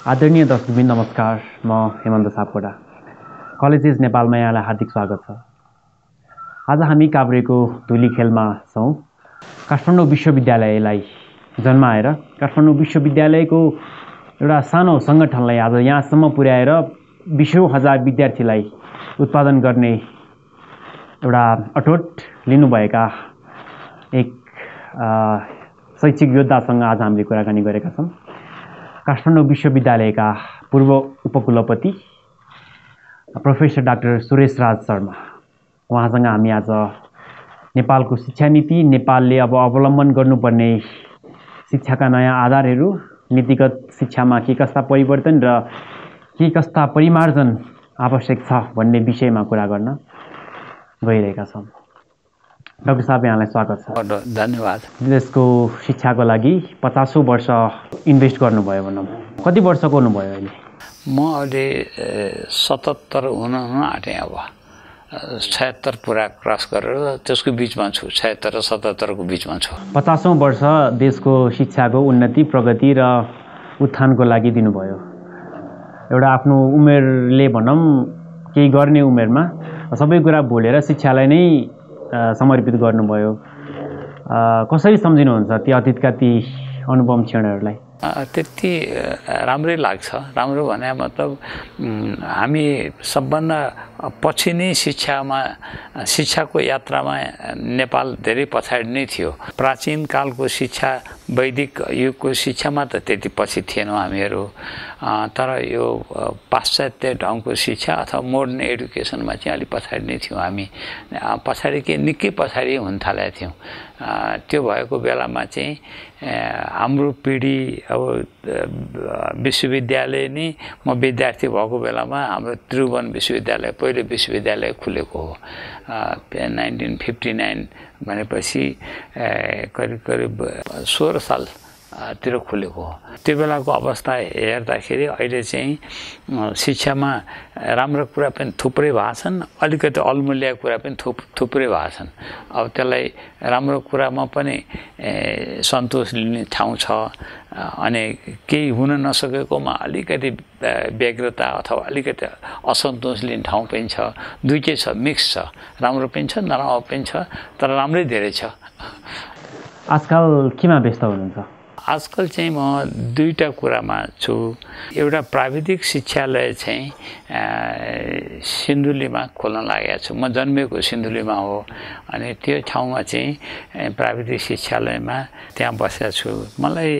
आदरणीय दर्शकबिन नमस्कार। म हेमन्त सापकोटा। कलेजेस नेपालमा यहाँलाई हार्दिक स्वागत छ। आज हामी काभ्रेको धुली खेलमा छौँ। काठमाडौँ विश्वविद्यालयलाई जन्माएर काठमाडौँ विश्वविद्यालयको एउटा सानो सङ्गठनलाई आज यहाँसम्म पुर्याएर बिसौँ हजार विद्यार्थीलाई उत्पादन गर्ने एउटा अठोट लिनुभएका एक शैक्षिक योद्धासँग आज हामीले कुराकानी गरेका छौँ। काठमाडौँ विश्वविद्यालयका पूर्व उपकुलपति प्रोफेसर डाक्टर सुरेश राज शर्मा। उहाँसँग हामी आज नेपालको शिक्षा नीति नेपालले अब अवलम्बन गर्नुपर्ने शिक्षाका नयाँ आधारहरू नीतिगत शिक्षामा के कस्ता परिवर्तन र के कस्ता परिमार्जन आवश्यक छ भन्ने विषयमा कुरा गर्न गइरहेका छौँ। डाक्टर साहब यहाँलाई स्वागत छ। धन्यवाद। देशको शिक्षाको लागि पचासौँ वर्ष इन्भेस्ट गर्नुभयो भनौँ। कति वर्षको हुनुभयो अहिले? म अहिले सतहत्तर हुन हुन आँटेँ अब। छयत्तर पुरा क्रस गरेर त्यसको बिचमा छु। छयत्तर र सतहत्तरको बिचमा छु। पचासौँ वर्ष देशको शिक्षाको उन्नति प्रगति र उत्थानको लागि दिनुभयो। एउटा आफ्नो उमेरले भनौँ केही गर्ने उमेरमा सबै कुरा भुलेर शिक्षालाई नै समर्पित गर्नुभयो। कसरी सम्झिनुहुन्छ ती अतीतका ती अनुभव क्षणहरूलाई? त्यति राम्रै लाग्छ। राम्रो भने मतलब हामी सबभन्दा पछि नै शिक्षामा शिक्षाको यात्रामा नेपाल धेरै पछाडि नै थियो। प्राचीन कालको शिक्षा वैदिक युगको शिक्षामा त त्यति पछि थिएनौँ हामीहरू। तर यो पाश्चात्य ढङ्गको शिक्षा अथवा मोडर्न एडुकेसनमा चाहिँ अलिक पछाडि नै थियौँ हामी। पछाडि के निकै पछाडि हुन थालेका थियौँ। त्यो भएको बेलामा चाहिँ हाम्रो पिँढी अब विश्वविद्यालय नै म विद्यार्थी भएको बेलामा हाम्रो त्रिभुवन विश्वविद्यालय पहिलो विश्वविद्यालय खुलेको हो। नाइन्टिन फिफ्टी नाइन भनेपछि करिब करिब सोह्र साल तिर खुलेको हो। त्यो बेलाको अवस्था हेर्दाखेरि अहिले चाहिँ शिक्षामा राम्रो कुरा पनि थुप्रै भएको छन् अलिकति अल्मूल्य कुरा पनि थुप थुप्रै भएको छन्। अब त्यसलाई राम्रो कुरामा पनि सन्तोष लिने ठाउँ छ। अनि केही हुन नसकेकोमा अलिकति व्यग्रता अथवा अलिकति असन्तोष लिने ठाउँ पनि छ। दुइटै छ मिक्स छ। राम्रो पनि छ नराम्रो पनि छ तर राम्रै धेरै छ। आजकल केमा व्यस्त हुनुहुन्छ? आजकल चाहिँ म दुईवटा कुरामा छु। एउटा प्राविधिक शिक्षालय चाहिँ सिन्धुलीमा खोल्न लागेको छु। म जन्मेको सिन्धुलीमा हो अनि त्यो ठाउँमा चाहिँ प्राविधिक शिक्षालयमा त्यहाँ बसेको छु। मलाई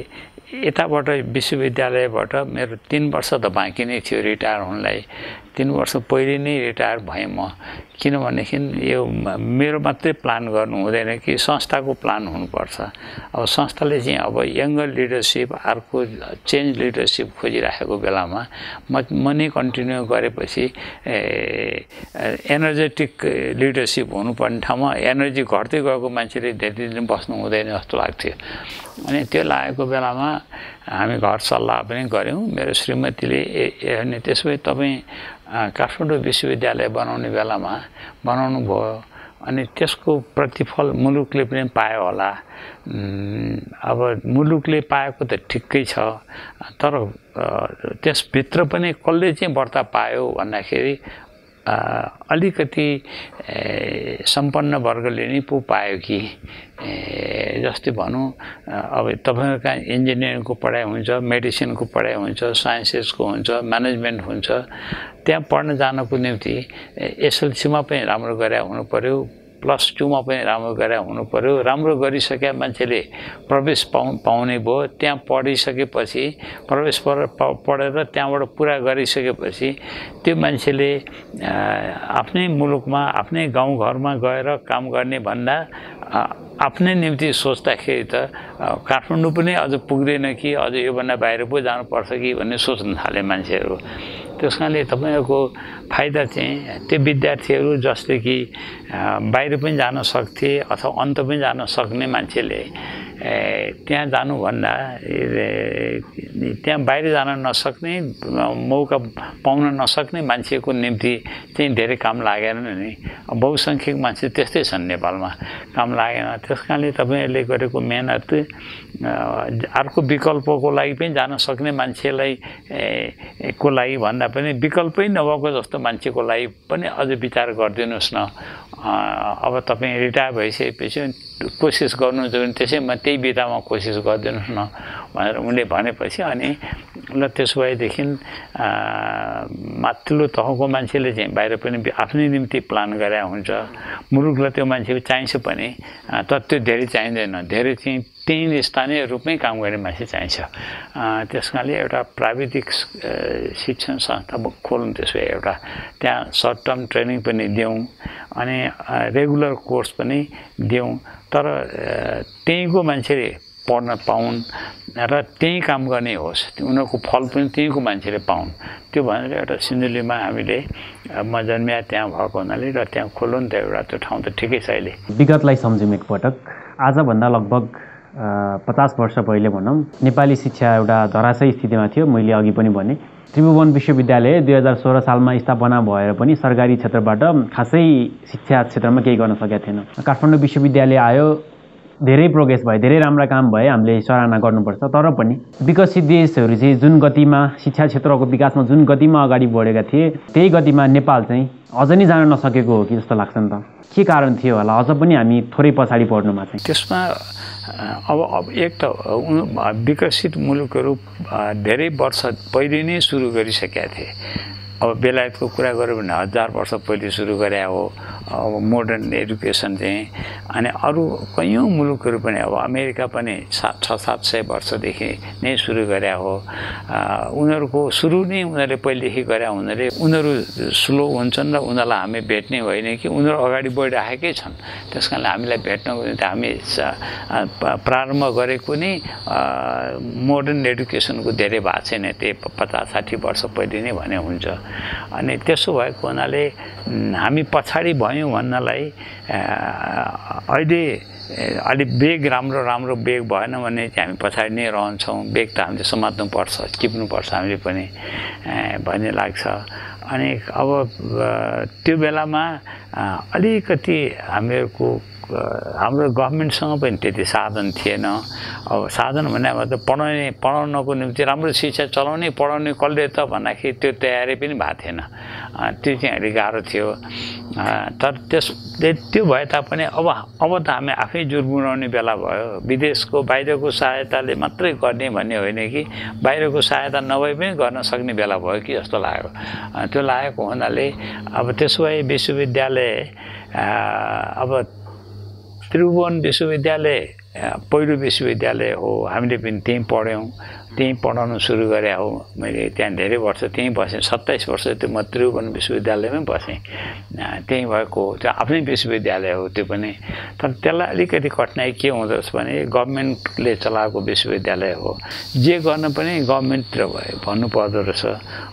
यताबाट विश्वविद्यालयबाट मेरो तिन वर्ष त बाँकी नै थियो रिटायर हुनलाई। तिन वर्ष पहिले नै रिटायर भएँ म। किनभनेदेखि यो मेरो मात्रै प्लान गर्नु हुँदैन कि संस्थाको प्लान हुनुपर्छ। अब संस्थाले चाहिँ अब यङ्गर लिडरसिप अर्को चेन्ज लिडरसिप खोजिराखेको बेलामा म म नै कन्टिन्यू गरेपछि एनर्जेटिक लिडरसिप हुनुपर्ने ठाउँमा एनर्जी घट्दै गएको मान्छेले धेरै दिन बस्नु हुँदैन जस्तो लाग्थ्यो। अनि त्यो लागेको बेलामा हामी घर सल्लाह पनि गऱ्यौँ। मेरो श्रीमतीले अनि त्यसो भए तपाईँ काठमाडौँ विश्वविद्यालय बनाउने बेलामा बनाउनु भयो अनि त्यसको प्रतिफल मुलुकले पनि पायो होला। अब मुलुकले पाएको त ठिकै छ तर त्यसभित्र पनि कसले चाहिँ व्रता पायो भन्दाखेरि अलिकति सम्पन्न वर्गले नै पो पायो कि जस्तै भनौँ अब तपाईँहरूको कहाँ इन्जिनियरिङको पढाइ हुन्छ मेडिसिनको पढाइ हुन्छ साइन्सेसको हुन्छ म्यानेजमेन्ट हुन्छ त्यहाँ पढ्न जानको निम्ति एसएलसीमा पनि राम्रो गरे हुनु पऱ्यो प्लस टूमा पनि राम्रो गरे हुनु पऱ्यो राम्रो गरिसके मान्छेले प्रवेश पाउ पाउने भयो। त्यहाँ पढिसकेपछि प्रवेश पढेर त्यहाँबाट पुरा गरिसकेपछि त्यो मान्छेले आफ्नै मुलुकमा आफ्नै गाउँघरमा गएर काम गर्ने भन्दा आफ्नै निम्ति सोच्दाखेरि त काठमाडौँ पनि अझ पुग्दैन कि अझ योभन्दा बाहिर पो जानुपर्छ कि भन्ने सोच्न थाले मान्छेहरू। त्यस कारणले तपाईँहरूको फाइदा चाहिँ त्यो विद्यार्थीहरू जसले कि बाहिर पनि जान सक्थे अथवा अन्त पनि जान सक्ने मान्छेले त्यहाँ जानुभन्दा त्यहाँ बाहिर जान नसक्ने मौका पाउन नसक्ने मान्छेको निम्ति चाहिँ धेरै काम लागेन नि। बहुसङ्ख्यक मान्छे त्यस्तै छन् नेपालमा काम लागेन। त्यस कारणले तपाईँहरूले गरेको मेहनत अर्को विकल्पको लागि पनि जान सक्ने मान्छेलाई को लागि भन्दा पनि विकल्पै नभएको जस्तो मान्छेको लागि पनि अझ विचार गरिदिनुहोस् न। अब तपाईँ रिटायर भइसकेपछि कोसिस गर्नु भने त्यसैमा त्यही बिदामा कोसिस गरिदिनुहोस् न भनेर उनले भनेपछि अनि ल त्यसो भएदेखि माथिल्लो तहको मान्छेले चाहिँ बाहिर पनि आफ्नै निम्ति प्लान गरे हुन्छ। मुलुकलाई त्यो मान्छेको चाहिन्छ पनि। तर त्यो धेरै चाहिँदैन। धेरै चाहिँ त्यहीँ स्थानीय रूपमै काम गर्ने मान्छे चाहिन्छ। त्यस कारणले एउटा प्राविधिक शिक्षण संस्था खोलौँ त्यसो एउटा। त्यहाँ सर्ट टर्म ट्रेनिङ पनि दिउँ अनि रेगुलर कोर्स पनि दिउँ तर त्यहीँको मान्छेले पढ्न पाउन् र त्यहीँ काम गर्ने होस्। उनीहरूको फल पनि त्यहीँको मान्छेले पाउन्। त्यो भनेर एउटा सिन्धुलीमा हामीले म जन्मिया त्यहाँ भएको हुनाले र त्यहाँ खोल्नु नि त एउटा त्यो ठाउँ त ठिकै छ अहिले। विगतलाई सम्झौँ एकपटक आजभन्दा लगभग पचास वर्ष पहिले भनौँ नेपाली शिक्षा एउटा धराशयी स्थितिमा थियो मैले अघि पनि भने। त्रिभुवन विश्वविद्यालय दुई हजार सोह्र सालमा स्थापना भएर पनि सरकारी क्षेत्रबाट खासै शिक्षा क्षेत्रमा केही गर्न सकेका थिएन। काठमाडौँ विश्वविद्यालय आयो धेरै प्रोग्रेस भयो धेरै राम्रा काम भए हामीले सराहना गर्नुपर्छ। तर पनि विकसित देशहरू चाहिँ जुन गतिमा शिक्षा क्षेत्रको विकासमा जुन गतिमा अगाडि बढेका थिए त्यही गतिमा नेपाल चाहिँ अझ नै जान नसकेको हो कि जस्तो लाग्छ नि त। के कारण थियो होला? अझ पनि हामी थोरै पछाडि पढ्नुमा चाहिँ। त्यसमा अब अब एक त विकसित मुलुकहरू धेरै वर्ष पहिले नै सुरु गरिसकेका थिए। अब बेलायतको कुरा गऱ्यो भने हजार वर्ष पहिले सुरु गरे हो। अब मोडर्न एडुकेसन चाहिँ अनि अरू कैयौँ मुलुकहरू पनि अब अमेरिका पनि सात छ सात सय वर्षदेखि नै सुरु गरे हो। उनीहरूको सुरु नै उनीहरूले पहिलेदेखि गरे हुनाले उनीहरू स्लो हुन्छन् र उनीहरूलाई हामी भेट्ने होइन कि उनीहरू अगाडि बढिराखेकै छन्। त्यस कारणले हामीलाई भेट्नको निम्ति हामी प्रारम्भ गरेको नै मोडर्न एडुकेसनको धेरै भएको छैन। त्यही पचास साठी वर्ष पहिले नै भने हुन्छ। अनि त्यसो भएको हुनाले हामी पछाडि भयौँ भन्नलाई अहिले अलिक बेग राम्रो राम्रो बेग भएन भने चाहिँ हामी पछाडि नै रहन्छौँ। बेग त हामीले समात्नुपर्छ टिप्नुपर्छ हामीले पनि भन्ने लाग्छ। अनि अब त्यो बेलामा अलिकति हामीहरूको हाम्रो गभर्मेन्टसँग पनि त्यति साधन थिएन। अब साधन अब त पढाउने पढाउनको निम्ति राम्रो शिक्षा चलाउने पढाउने कसले त भन्दाखेरि त्यो तयारी पनि भएको थिएन। त्यो चाहिँ अलिक गाह्रो थियो। तर त्यस त्यो भए तापनि अब अब त हामी आफै जुर्मुराउने बेला भयो। विदेशको बाहिरको सहायताले मात्रै गर्ने भन्ने होइन कि? बाहिरको सहायता नभए पनि गर्न सक्ने बेला भयो कि जस्तो लाग्यो। त्यो लागेको हुनाले अब त्यसो भए विश्वविद्यालय अब त्रिभुवन विश्वविद्यालय पहिलो विश्वविद्यालय हो हामीले पनि त्यहीँ पढ्यौँ। त्यहीँ पढाउनु सुरु गरे। हो मैले त्यहाँ धेरै वर्ष त्यहीँ बसेँ सत्ताइस वर्ष त्यो म त्रिभुवन विश्वविद्यालयमै बसेँ। त्यहीँ भएको त्यो आफ्नै विश्वविद्यालय हो त्यो पनि। तर त्यसलाई अलिकति कठिनाइ के हुँदो रहेछ भने गभर्मेन्टले चलाएको विश्वविद्यालय हो। जे गर्न पनि गभर्मेन्टतिर भयो भन्नुपर्दो रहेछ।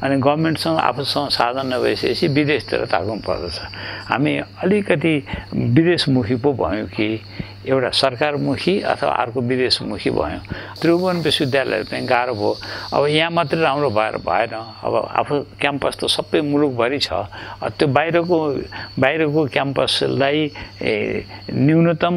अनि गभर्मेन्टसँग आफूसँग साधन नभइसकेपछि विदेशतिर ताग्नु पर्दछ हामी अलिकति विदेशमुखी पो भयौँ कि एउटा सरकारमुखी अथवा अर्को विदेशमुखी भयो। त्रिभुवन विश्वविद्यालय पनि गाह्रो भयो। अब यहाँ मात्रै राम्रो भएर भएन। अब आफू क्याम्पस त सबै मुलुकभरि छ। त्यो बाहिरको बाहिरको क्याम्पसलाई न्यूनतम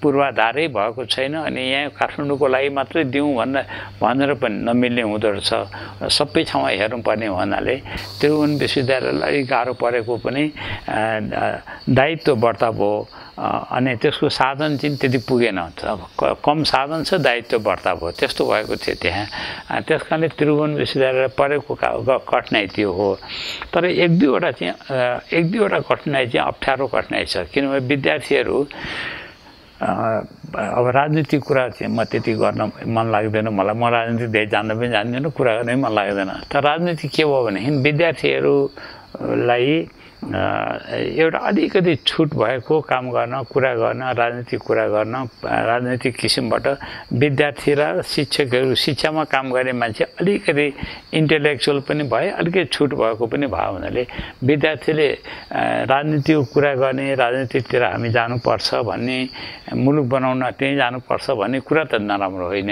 पूर्वाधारै भएको छैन अनि यहाँ काठमाडौँको लागि मात्रै दिउँ भन्न भनेर पनि नमिल्ने हुँदो रहेछ। सबै ठाउँमा हेर्नुपर्ने हुनाले। त्रिभुवन विश्वविद्यालयलाई गाह्रो परेको पनि दायित्व बढ्ता भयो। अनि त्यसको साधन चाहिँ त्यति पुगेन। कम साधन छ दायित्व बढ्ता भयो। त्यस्तो भएको थियो त्यहाँ। त्यस कारणले त्रिभुवन विश्वविद्यालय परेको कठिनाइ त्यो हो। तर एक दुईवटा चाहिँ एक दुईवटा कठिनाइ चाहिँ अप्ठ्यारो कठिनाइ छ। किनभने विद्यार्थीहरू अब राजनीतिक कुरा चाहिँ म त्यति गर्न मन लाग्दैन। मलाई म राजनीति धेरै जान्न पनि जान्दिनँ कुरा गर्नै मन लाग्दैन। तर राजनीति के भयो भनेदेखि विद्यार्थीहरूलाई एउटा अलिकति छुट भएको काम गर्न कुरा गर्न राजनीतिक कुरा गर्न राजनैतिक किसिमबाट विद्यार्थी र शिक्षकहरू शिक्षामा काम गर्ने मान्छे अलिकति इन्टेलेक्चुअल पनि भए अलिकति छुट भएको पनि भयो हुनाले विद्यार्थीले राजनीतिको कुरा गर्ने राजनीतितिर हामी जानुपर्छ भन्ने मुलुक बनाउन त्यहीँ जानुपर्छ भन्ने कुरा त नराम्रो होइन।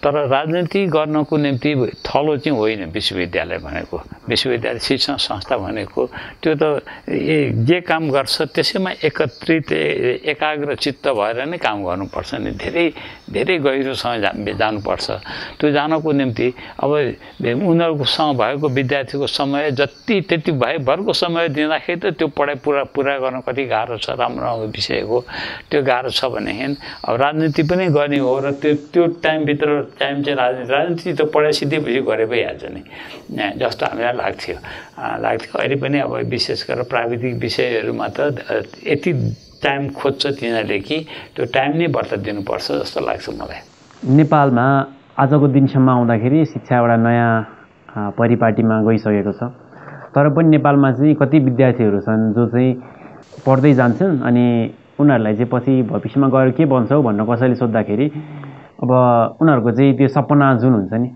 तर राजनीति गर्नको निम्ति थलो चाहिँ होइन विश्वविद्यालय भनेको। विश्वविद्यालय शिक्षण संस्था भनेको। त्यो त जे काम गर्छ त्यसैमा एकत्रित एकाग्र चित्त भएर नै काम गर्नुपर्छ नि। धेरै धेरै गहिरोसँग जा जानुपर्छ। त्यो जानको निम्ति अब उनीहरूकोसँग भएको विद्यार्थीको समय जति त्यति भए भरको समय दिँदाखेरि त त्यो पढाइ पुरा पुरा गर्न कति गाह्रो छ राम्रो राम्रो विषय हो। त्यो गाह्रो छ भनेदेखि अब राजनीति पनि गर्ने हो र त्यो त्यो टाइमभित्र टाइम चाहिँ राजनीति राजनीति त पढाइ सिधैपछि गरे भइहाल्छ नि। जस्तो हामीलाई लाग्थ्यो। लाग्थ्यो। अहिले पनि अब विशेष गरेर प्राविधिक विषयहरूमा त यति टाइम खोज्छ तिनीहरूले कि त्यो टाइम नै व्रत दिनुपर्छ जस्तो लाग्छ मलाई। नेपालमा आजको दिनसम्म आउँदाखेरि शिक्षा एउटा नयाँ परिपाटीमा गइसकेको छ। तर पनि नेपालमा चाहिँ कति विद्यार्थीहरू छन् जो चाहिँ पढ्दै जान्छन् अनि उनीहरूलाई चाहिँ पछि भविष्यमा गएर के बन्छौ भनेर कसैले सोद्धाखेरि अब उनीहरूको चाहिँ त्यो सपना जुन हुन्छ नि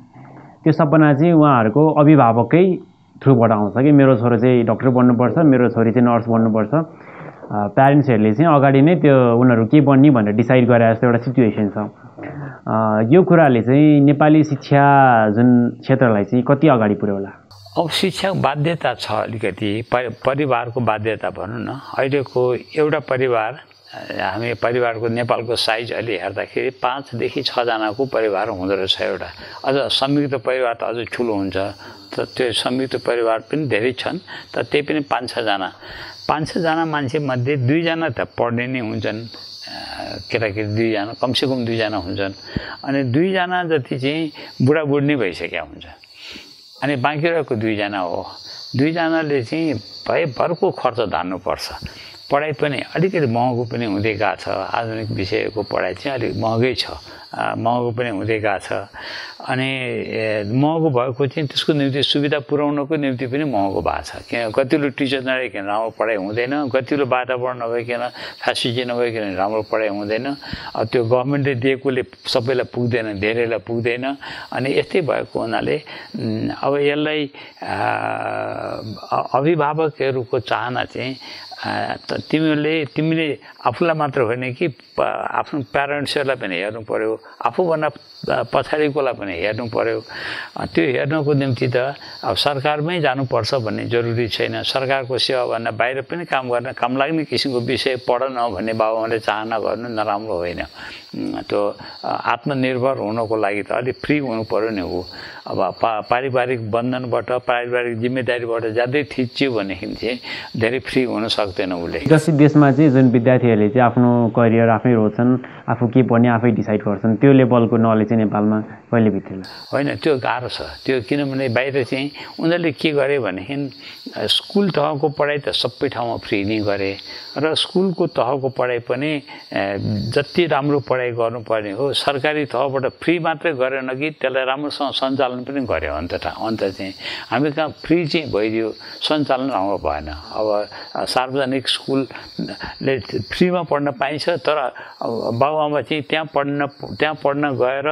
त्यो सपना चाहिँ उहाँहरूको अभिभावकै थ्रुबाट आउँछ कि। मेरो छोरो चाहिँ डक्टर बन्नुपर्छ मेरो छोरी चाहिँ नर्स बन्नुपर्छ। प्यारेन्ट्सहरूले चाहिँ अगाडि नै त्यो उनीहरू के बन्ने भनेर डिसाइड गरे जस्तो एउटा सिचुएसन छ। यो कुराले चाहिँ नेपाली शिक्षा जुन क्षेत्रलाई चाहिँ कति अगाडि पुर्याउला? अब शिक्षाको बाध्यता छ अलिकति परिवारको बाध्यता भनौँ न। अहिलेको एउटा परिवार हामी परिवारको नेपालको साइज अहिले हेर्दाखेरि पाँचदेखि छजनाको परिवार हुँदो रहेछ एउटा। अझ संयुक्त परिवार त अझ ठुलो हुन्छ। त त्यो संयुक्त परिवार पनि धेरै छन्। त त्यही पनि पाँच छजना। पाँच छजना मान्छेमध्ये दुईजना त पढ्ने नै हुन्छन्। केटाकेटी दुईजना कमसेकम दुईजना हुन्छन्। अनि दुईजना जति चाहिँ बुढाबुढी भइसकेका हुन्छ। अनि बाँकी रहेको दुईजना हो। दुईजनाले चाहिँ भरको खर्च धान्नुपर्छ। पढाइ पनि अलिकति महँगो पनि हुँदै गएको छ। आधुनिक विषयको पढाइ चाहिँ अलिक महँगै छ। महँगो पनि हुँदै गएको छ। अनि महँगो भएको चाहिँ त्यसको निम्ति सुविधा पुऱ्याउनको निम्ति पनि महँगो भएको छ। किन कतिलो टिचर नरहेकन राम्रो पढाइ हुँदैन कतिलो वातावरण नभइकन फेसिलिटी नभइकन राम्रो पढाइ हुँदैन। त्यो गभर्मेन्टले दिएकोले सबैलाई पुग्दैन धेरैलाई पुग्दैन। अनि यस्तै भएको हुनाले अब यसलाई अभिभावकहरूको चाहना चाहिँ तिमीले तिमीले आफूलाई मात्र होइन कि आफ्नो प्यारेन्ट्सहरूलाई पनि हेर्नु पऱ्यो आफूभन्दा पछाडिकोलाई पनि हेर्नु पऱ्यो त्यो हेर्नुको निम्ति त अब सरकारमै जानुपर्छ भन्ने जरुरी छैन। सरकारको सेवाभन्दा बाहिर पनि काम गर्न काम लाग्ने किसिमको विषय पढ न भन्ने बाबाले चाहना गर्नु नराम्रो होइन। त्यो आत्मनिर्भर हुनको लागि त अलिक फ्री हुनु पऱ्यो नि हो। अब पा पारिवारिक बन्धनबाट पारिवारिक जिम्मेदारीबाट ज्यादै थिच्यो भनेदेखि चाहिँ धेरै फ्री हुन सक्दैन उसले। विकसित देशमा चाहिँ जुन विद्यार्थीहरूले चाहिँ आफ्नो करियर आफै रोज्छन् आफू के पढ्ने आफै डिसाइड गर्छन्। त्यो लेभलको नलेज चाहिँ नेपालमा कहिले भित्रिला होइन त्यो गाह्रो छ। त्यो किनभने बाहिर चाहिँ उनीहरूले के गरे भनेदेखि स्कुल तहको पढाइ त सबै ठाउँमा फ्री नै गरे र स्कुलको तहको पढाइ पनि जति राम्रो पढाइ गर्नुपर्ने हो सरकारी तहबाट फ्री मात्रै गरेन कि त्यसलाई राम्रोसँग सञ्चालन पनि गर्यो अन्त अन्त चाहिँ हामी कहाँ फ्री चाहिँ भइदियो सञ्चालन राम्रो भएन। अब सार्वजनिक स्कुलले फ्रीमा पढ्न पाइन्छ तर बाबुआमा चाहिँ त्यहाँ पढ्न त्यहाँ पढ्न गएर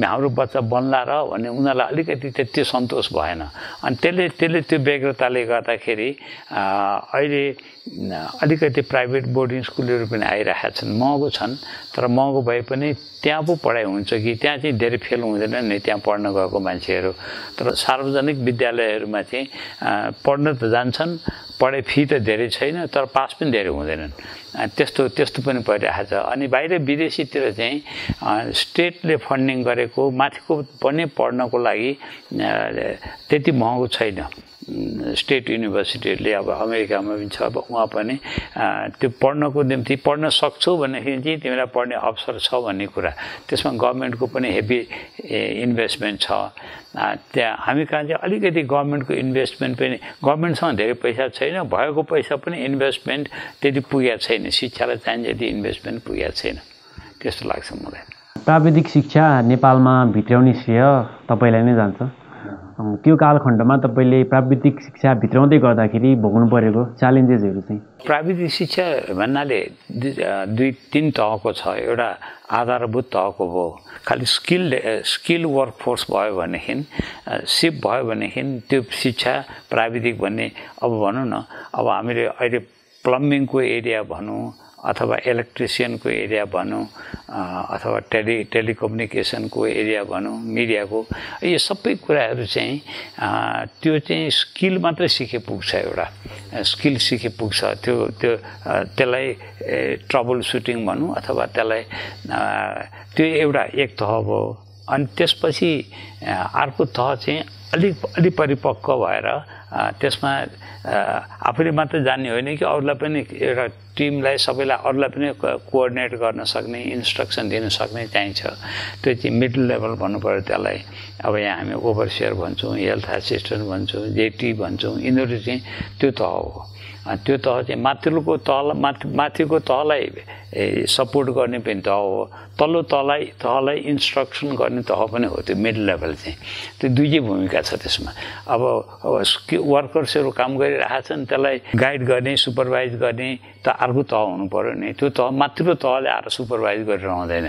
हाम्रो बच्चा बन्ला र भन्ने उनीहरूलाई अलिकति त्यति सन्तोष भएन। अनि त्यसले त्यसले त्यो व्यग्रताले गर्दाखेरि अहिले अलिकति प्राइभेट बोर्डिङ स्कुलहरू पनि आइरहेका छन्। महँगो छन् तर महँगो भए पनि त्यहाँ पो पढाइ हुन्छ कि? त्यहाँ चाहिँ धेरै फेल हुँदैन नि त्यहाँ पढ्न गएको मान्छेहरू। तर सार्वजनिक विद्यालयहरूमा चाहिँ पढ्न त जान्छन् पढाइ फी त धेरै छैन तर पास पनि धेरै हुँदैनन्। त्यस्तो त्यस्तो पनि परिरहेको छ। अनि बाहिर विदेशीतिर चाहिँ स्टेटले फन्डिङ गरेको माथिको पनि पढ्नको लागि त्यति महँगो छैन। स्टेट युनिभर्सिटीहरूले अब अमेरिकामा पनि छ अब उहाँ पनि त्यो पढ्नको निम्ति पढ्न सक्छौ भनेदेखि चाहिँ तिमीलाई पढ्ने अवसर छ भन्ने कुरा। त्यसमा गभर्मेन्टको पनि हेभी इन्भेस्टमेन्ट छ। त्यहाँ हामी कहाँ चाहिँ अलिकति गभर्मेन्टको इन्भेस्टमेन्ट पनि गभर्मेन्टसँग धेरै पैसा छैन भएको पैसा पनि इन्भेस्टमेन्ट त्यति पुगेको छैन शिक्षालाई चाहिने जति इन्भेस्टमेन्ट पुगेको छैन। त्यस्तो लाग्छ मलाई। प्राविधिक शिक्षा नेपालमा भित्राउने श्रेय तपाईँलाई नै जान्छ। त्यो कालखण्डमा तपाईँले प्राविधिक शिक्षा भित्राउँदै गर्दाखेरि भोग्नु परेको च्यालेन्जेसहरू चाहिँ? प्राविधिक शिक्षा भन्नाले दुई तिन तहको छ। एउटा आधारभूत तहको भयो खालि स्किल स्किल वर्कफोर्स भयो भनेदेखि सिप भयो भनेदेखि त्यो शिक्षा प्राविधिक भन्ने अब भनौँ न अब हामीले अहिले प्लम्बिङको एरिया भनौँ अथवा इलेक्ट्रिसियनको एरिया भनौँ अथवा टेलि टेलिकम्युनिकेसनको एरिया भनौँ मिडियाको यो सबै कुराहरू चाहिँ त्यो चाहिँ स्किल मात्रै सिके पुग्छ एउटा। स्किल सिके पुग्छ। त्यो त्यो त्यसलाई ट्रबल सुटिङ भनौँ अथवा त्यसलाई त्यो एउटा एक तह भयो अनि त्यसपछि अर्को तह चाहिँ अलिक अलिक परिपक्व भएर त्यसमा आफूले मात्र जान्ने होइन कि अरूलाई पनि एउटा टिमलाई सबैलाई अरूलाई पनि कोअर्डिनेट गर्न सक्ने इन्स्ट्रक्सन दिन सक्ने चाहिन्छ। त्यो चाहिँ मिडल लेभल भन्नु पऱ्यो त्यसलाई। अब यहाँ हामी ओभरसियर भन्छौँ हेल्थ एसिस्टेन्ट भन्छौँ जेटी भन्छौँ यिनीहरू चाहिँ त्यो तह हो। त्यो तह चाहिँ माथिल्लोको तह माथि माथिको तहलाई सपोर्ट गर्ने पनि तह हो। तल्लो तहलाई तहलाई इन्स्ट्रक्सन गर्ने तह पनि हो त्यो मिडल लेभल चाहिँ। त्यो दुईटै भूमिका छ त्यसमा। अब वर्कर्सहरू काम गरिरहेछन् त्यसलाई गाइड गर्ने सुपरभाइज गर्ने त अर्को तह हुनु पऱ्यो नि। त्यो तह माथिल्लो तहले आएर सुपरभाइज गरेर हुँदैन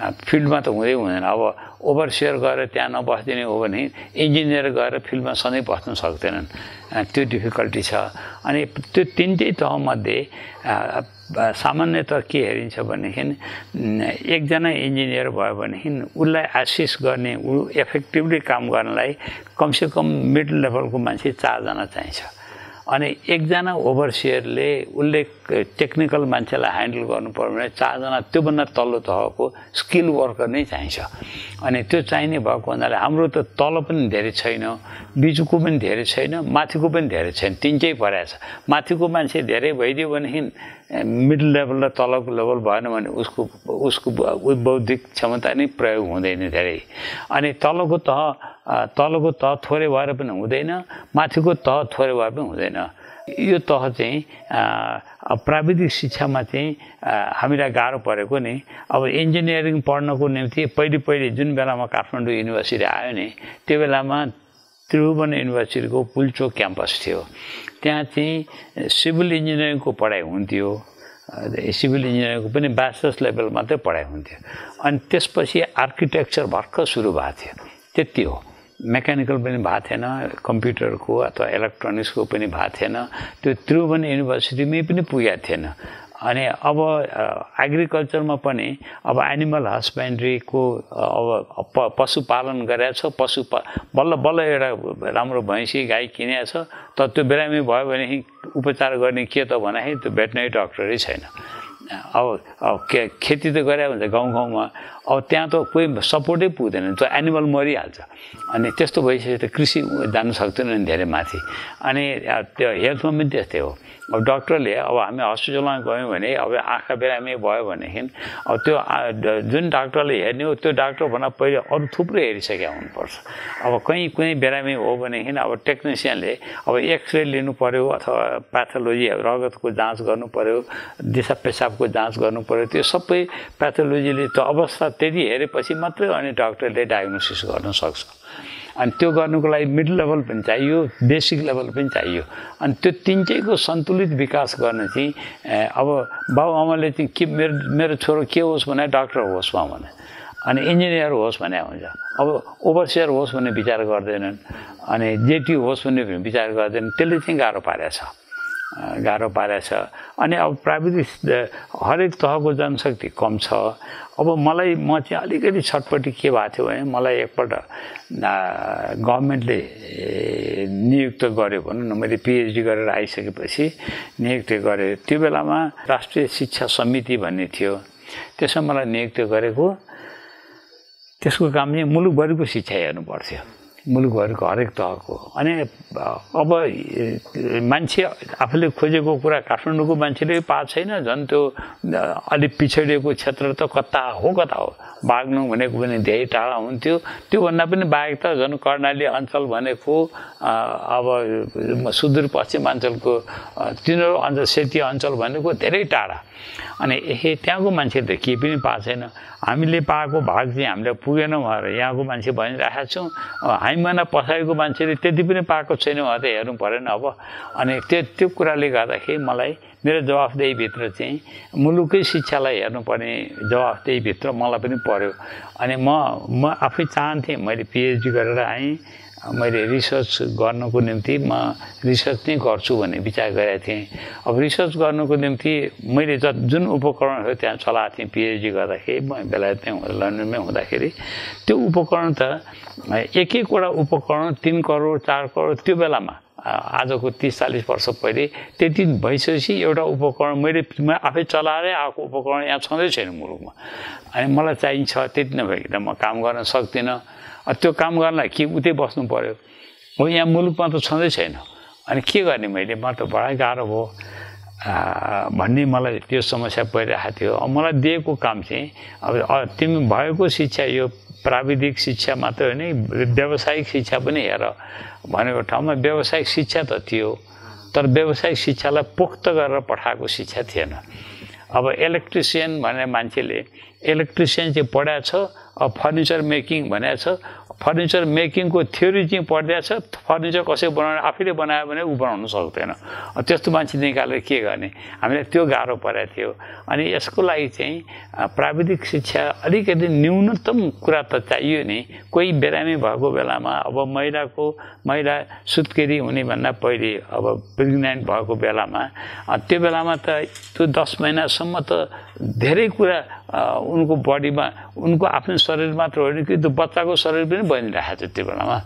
फिल्डमा त हुँदै हुँदैन अब ओभरसियर गरेर त्यहाँ नबस्दिने हो भने इन्जिनियर गएर फिल्डमा सधैँ बस्न सक्दैनन् त्यो डिफिकल्टी छ अनि त्यो तिनटै तहमध्ये सामान्यतः के हेरिन्छ भनेदेखि एकजना इन्जिनियर भयो भनेदेखि उसलाई एसिस्ट गर्ने ऊ इफेक्टिभली काम गर्नलाई कमसेकम मिडल लेभलको मान्छे चारजना चाहिन्छ अनि एकजना ओभरसियरले उसले टेक्निकल मान्छेलाई ह्यान्डल गर्नु पर्यो भने चारजना त्योभन्दा तल्लो तहको स्किल वर्कर नै चाहिन्छ। अनि त्यो चाहिने भएको हुनाले हाम्रो त तल पनि धेरै छैन बिचको पनि धेरै छैन माथिको पनि धेरै छैन तिनटै परेको छ। माथिको मान्छे धेरै भइदियो भनेदेखि मिडल लेभल र तलको लेभल भएन भने उसको उसको बौद्धिक क्षमता नै प्रयोग हुँदैन धेरै। अनि तलको तह तलको तह थोरै भएर पनि हुँदैन माथिको तह थोरै भए पनि हुँदैन। यो तह चाहिँ प्राविधिक शिक्षामा चाहिँ हामीलाई गाह्रो परेको नि। अब इन्जिनियरिङ पढ्नको निम्ति पहिले पहिले जुन बेलामा काठमाडौँ युनिभर्सिटी आयो नि त्यो बेलामा त्रिभुवन युनिभर्सिटीको पुल्चोक क्याम्पस थियो। त्यहाँ चाहिँ सिभिल इन्जिनियरिङको पढाइ हुन्थ्यो। सिभिल इन्जिनियरिङको पनि ब्याचलर्स लेभल मात्रै पढाइ हुन्थ्यो। अनि त्यसपछि आर्किटेक्चर भर्खर सुरु भएको थियो। त्यति हो। मेकानिकल पनि भएको थिएन कम्प्युटरको अथवा इलेक्ट्रोनिक्सको पनि भएको थिएन। त्यो त्रिभुवन युनिभर्सिटीमै पनि पुगेको थिएन। अनि अब एग्रिकल्चरमा पनि अब एनिमल हस्बेन्ड्रीको अब प पशुपालन गरेको छ पशु बल्ल बल्ल एउटा राम्रो भैँसी गाई किनेको छ तर त्यो बिरामी भयो भनेदेखि उपचार गर्ने के त भन्दाखेरि त्यो भेटनरी डक्टरै छैन। अब अब के खेती त गरे हुन्छ गाउँ गाउँमा अब त्यहाँ त कोही सपोर्टै पुग्दैन त्यो एनिमल मरिहाल्छ। अनि त्यस्तो भइसक्यो त कृषि जानु सक्दैन नि धेरै माथि। अनि त्यो हेल्थमा पनि त्यस्तै हो। अब डक्टरले अब हामी हस्पिटलमा गयौँ भने अब आँखा बिरामी भयो भनेदेखि अब त्यो जुन डाक्टरले हेर्ने हो त्यो डाक्टरभन्दा पहिले अरू थुप्रै हेरिसकेका हुनुपर्छ। अब कहीँ कुनै बिरामी हो भनेदेखि अब टेक्निसियनले अब एक्सरे लिनु पऱ्यो अथवा प्याथोलोजी रगतको जाँच गर्नु पऱ्यो दिशा पेसाबको जाँच गर्नु पऱ्यो त्यो सबै प्याथोलोजीले त्यो अवस्था त्यति हेरेपछि मात्रै अनि डक्टरले डायग्नोसिस गर्न सक्छ। अनि त्यो गर्नुको लागि मिडल लेभल पनि चाहियो बेसिक लेभल पनि चाहियो। अनि त्यो तिनटैको सन्तुलित विकास गर्न चाहिँ अब बाबुआमाले चाहिँ के मेरो मेरो छोरो के होस् भने डाक्टर होस् भने अनि इन्जिनियर होस् भने हुन्छ। अब ओभरसियर होस् भन्ने विचार गर्दैनन् अनि जेटी होस् भन्ने विचार गर्दैनन् त्यसले चाहिँ गाह्रो पारेको छ। गाह्रो पारेको छ अनि अब प्राविधिक हरेक तहको जनशक्ति कम छ। अब मलाई म चाहिँ अलिकति छटपट्टि के भएको थियो भने मलाई एकपल्ट गभर्मेन्टले नियुक्त गर्यो भनौँ न। मैले पिएचडी गरेर आइसकेपछि नियुक्त गरेँ त्यो बेलामा राष्ट्रिय शिक्षा समिति भन्ने थियो। त्यसमा मलाई नियुक्त गरेको त्यसको काम चाहिँ मुलुकभरिको शिक्षा हेर्नु पर्थ्यो मुलुकभरिको हरेक तहको अनि अब मान्छे आफूले खोजेको कुरा काठमाडौँको मान्छेले पाएको छैन झन् त्यो अलिक पिछडिएको क्षेत्र त कता हो कता हो? बाग्नु भनेको पनि धेरै टाढा हुन्थ्यो। त्योभन्दा पनि बाहेक त झन् कर्णाली अञ्चल भनेको अब सुदूरपश्चिमाञ्चलको तिनीहरू अञ्चल सेती अञ्चल भनेको धेरै टाढा। अनि ए त्यहाँको मान्छे त केही पनि पाएको छैन। हामीले पाएको भाग चाहिँ हामीले पुगेन भनेर यहाँको मान्छे भनिरहेको छौँ। हामीभन्दा पछाडिको मान्छेले त्यति पनि पाएको छैन भने त हेर्नु परेन अब। अनि त्यो त्यो कुराले गर्दाखेरि मलाई मेरो जवाफदेहीभित्र चाहिँ मुलुकै शिक्षालाई हेर्नुपर्ने जवाफदेहीभित्र मलाई पनि पऱ्यो अनि म म आफै चाहन्थेँ मैले पिएचडी गरेर आएँ। मैले रिसर्च गर्नको निम्ति म रिसर्च नै गर्छु भन्ने विचार गरेको थिएँ। अब रिसर्च गर्नुको निम्ति मैले ज जुन उपकरणहरू त्यहाँ चलाएको थिएँ पिएचडी गर्दाखेरि म बेलायतमै लन्डनमै हुँदाखेरि त्यो उपकरण त एक एकवटा उपकरण तिन करोड चार करोड त्यो बेलामा आजको तिस चालिस वर्ष पहिले त्यति भइसकेपछि एउटा उपकरण मैले आफै चलाएरै आएको उपकरण यहाँ छँदै छैन मुलुकमा। अनि मलाई चाहिन्छ त्यति नभइकन म काम गर्न सक्दिनँ। त्यो काम गर्नलाई के उतै बस्नु पऱ्यो हो यहाँ मुलुकमा त छँदै छैन। अनि के गर्ने मैले? म त बडा गाह्रो भयो भन्ने मलाई त्यो समस्या परिरहेको थियो। मलाई दिएको काम चाहिँ अब तिमी भएको शिक्षा यो प्राविधिक शिक्षा मात्रै होइन व्यावसायिक शिक्षा पनि हेर। भनेको ठाउँमा व्यावसायिक शिक्षा त थियो तर व्यावसायिक शिक्षालाई पोख्त गरेर पठाएको शिक्षा थिएन। अब इलेक्ट्रिसियन भनेर मान्छेले इलेक्ट्रिसियन चाहिँ पढाएको छ अब फर्निचर मेकिङ भनेको छ। फर्निचर मेकिङको थ्योरी चाहिँ पढिदिएको छ फर्निचर कसै बनाउने आफैले बनायो भने ऊ बनाउनु सक्दैन। त्यस्तो मान्छे निकालेर के गर्ने? हामीलाई त्यो गाह्रो परेको थियो। अनि यसको लागि चाहिँ प्राविधिक शिक्षा अलिकति न्यूनतम कुरा त चाहियो नि। कोही बिरामी भएको बेलामा अब महिलाको महिला सुत्केरी हुनेभन्दा पहिले अब प्रेग्नेन्ट भएको बेलामा त्यो बेलामा त त्यो दस महिनासम्म त धेरै कुरा उनको बडीमा उनको आफ्नो शरीर मात्र होइन कि त्यो बच्चाको शरीर पनि बनिरहेको छ त्यो बेलामा।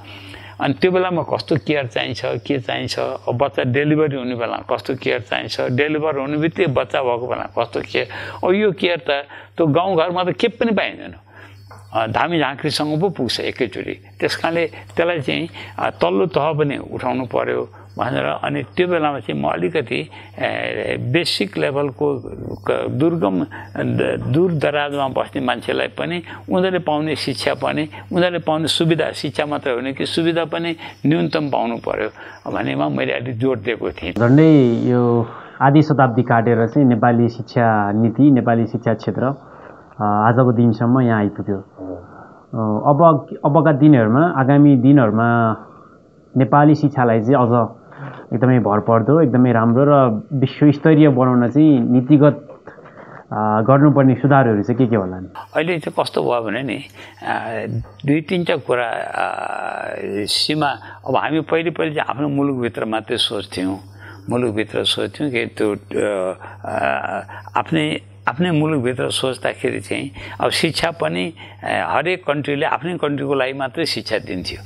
अनि त्यो बेलामा कस्तो केयर चाहिन्छ के चाहिन्छ? अब बच्चा डेलिभरी हुने बेलामा कस्तो केयर चाहिन्छ? डेलिभर हुने बित्तिकै बच्चा भएको बेलामा कस्तो केयर? अब यो केयर त त्यो गाउँघरमा त के पनि पाइँदैन। धामी झाँक्रीसँग पो पुग्छ एकैचोटि त्यस कारणले त्यसलाई चाहिँ तल्लो तह पनि उठाउनु पऱ्यो भनेर अनि त्यो बेलामा चाहिँ म अलिकति बेसिक लेभलको दुर्गम दूर दराजमा बस्ने मान्छेलाई पनि उनीहरूले पाउने शिक्षा पनि उनीहरूले पाउने सुविधा शिक्षा मात्रै होइन कि सुविधा पनि न्यूनतम पाउनु पर्यो भनेमा मैले अलिक जोड दिएको थिएँ। झन्डै यो आधी शताब्दी काटेर चाहिँ नेपाली शिक्षा नीति नेपाली शिक्षा क्षेत्र आजको दिनसम्म यहाँ आइपुग्यो। अब अबका दिनहरूमा आगामी दिनहरूमा नेपाली शिक्षालाई चाहिँ अझ एकदमै भरपर्दो एकदमै राम्रो र विश्वस्तरीय बनाउन चाहिँ नीतिगत गर्नुपर्ने सुधारहरू चाहिँ के के होला अहिले चाहिँ कस्तो भयो भने नि दुई तिनवटा कुरा सीमा अब हामी पहिले पहिले चाहिँ आफ्नो मुलुकभित्र मात्रै सोच्थ्यौँ। मुलुकभित्र सोच्थ्यौँ कि त्यो आफ्नै आफ्नै मुलुकभित्र सोच्दाखेरि चाहिँ अब शिक्षा पनि हरेक कन्ट्रीले आफ्नै कन्ट्रीको लागि मात्रै शिक्षा दिन्थ्यो।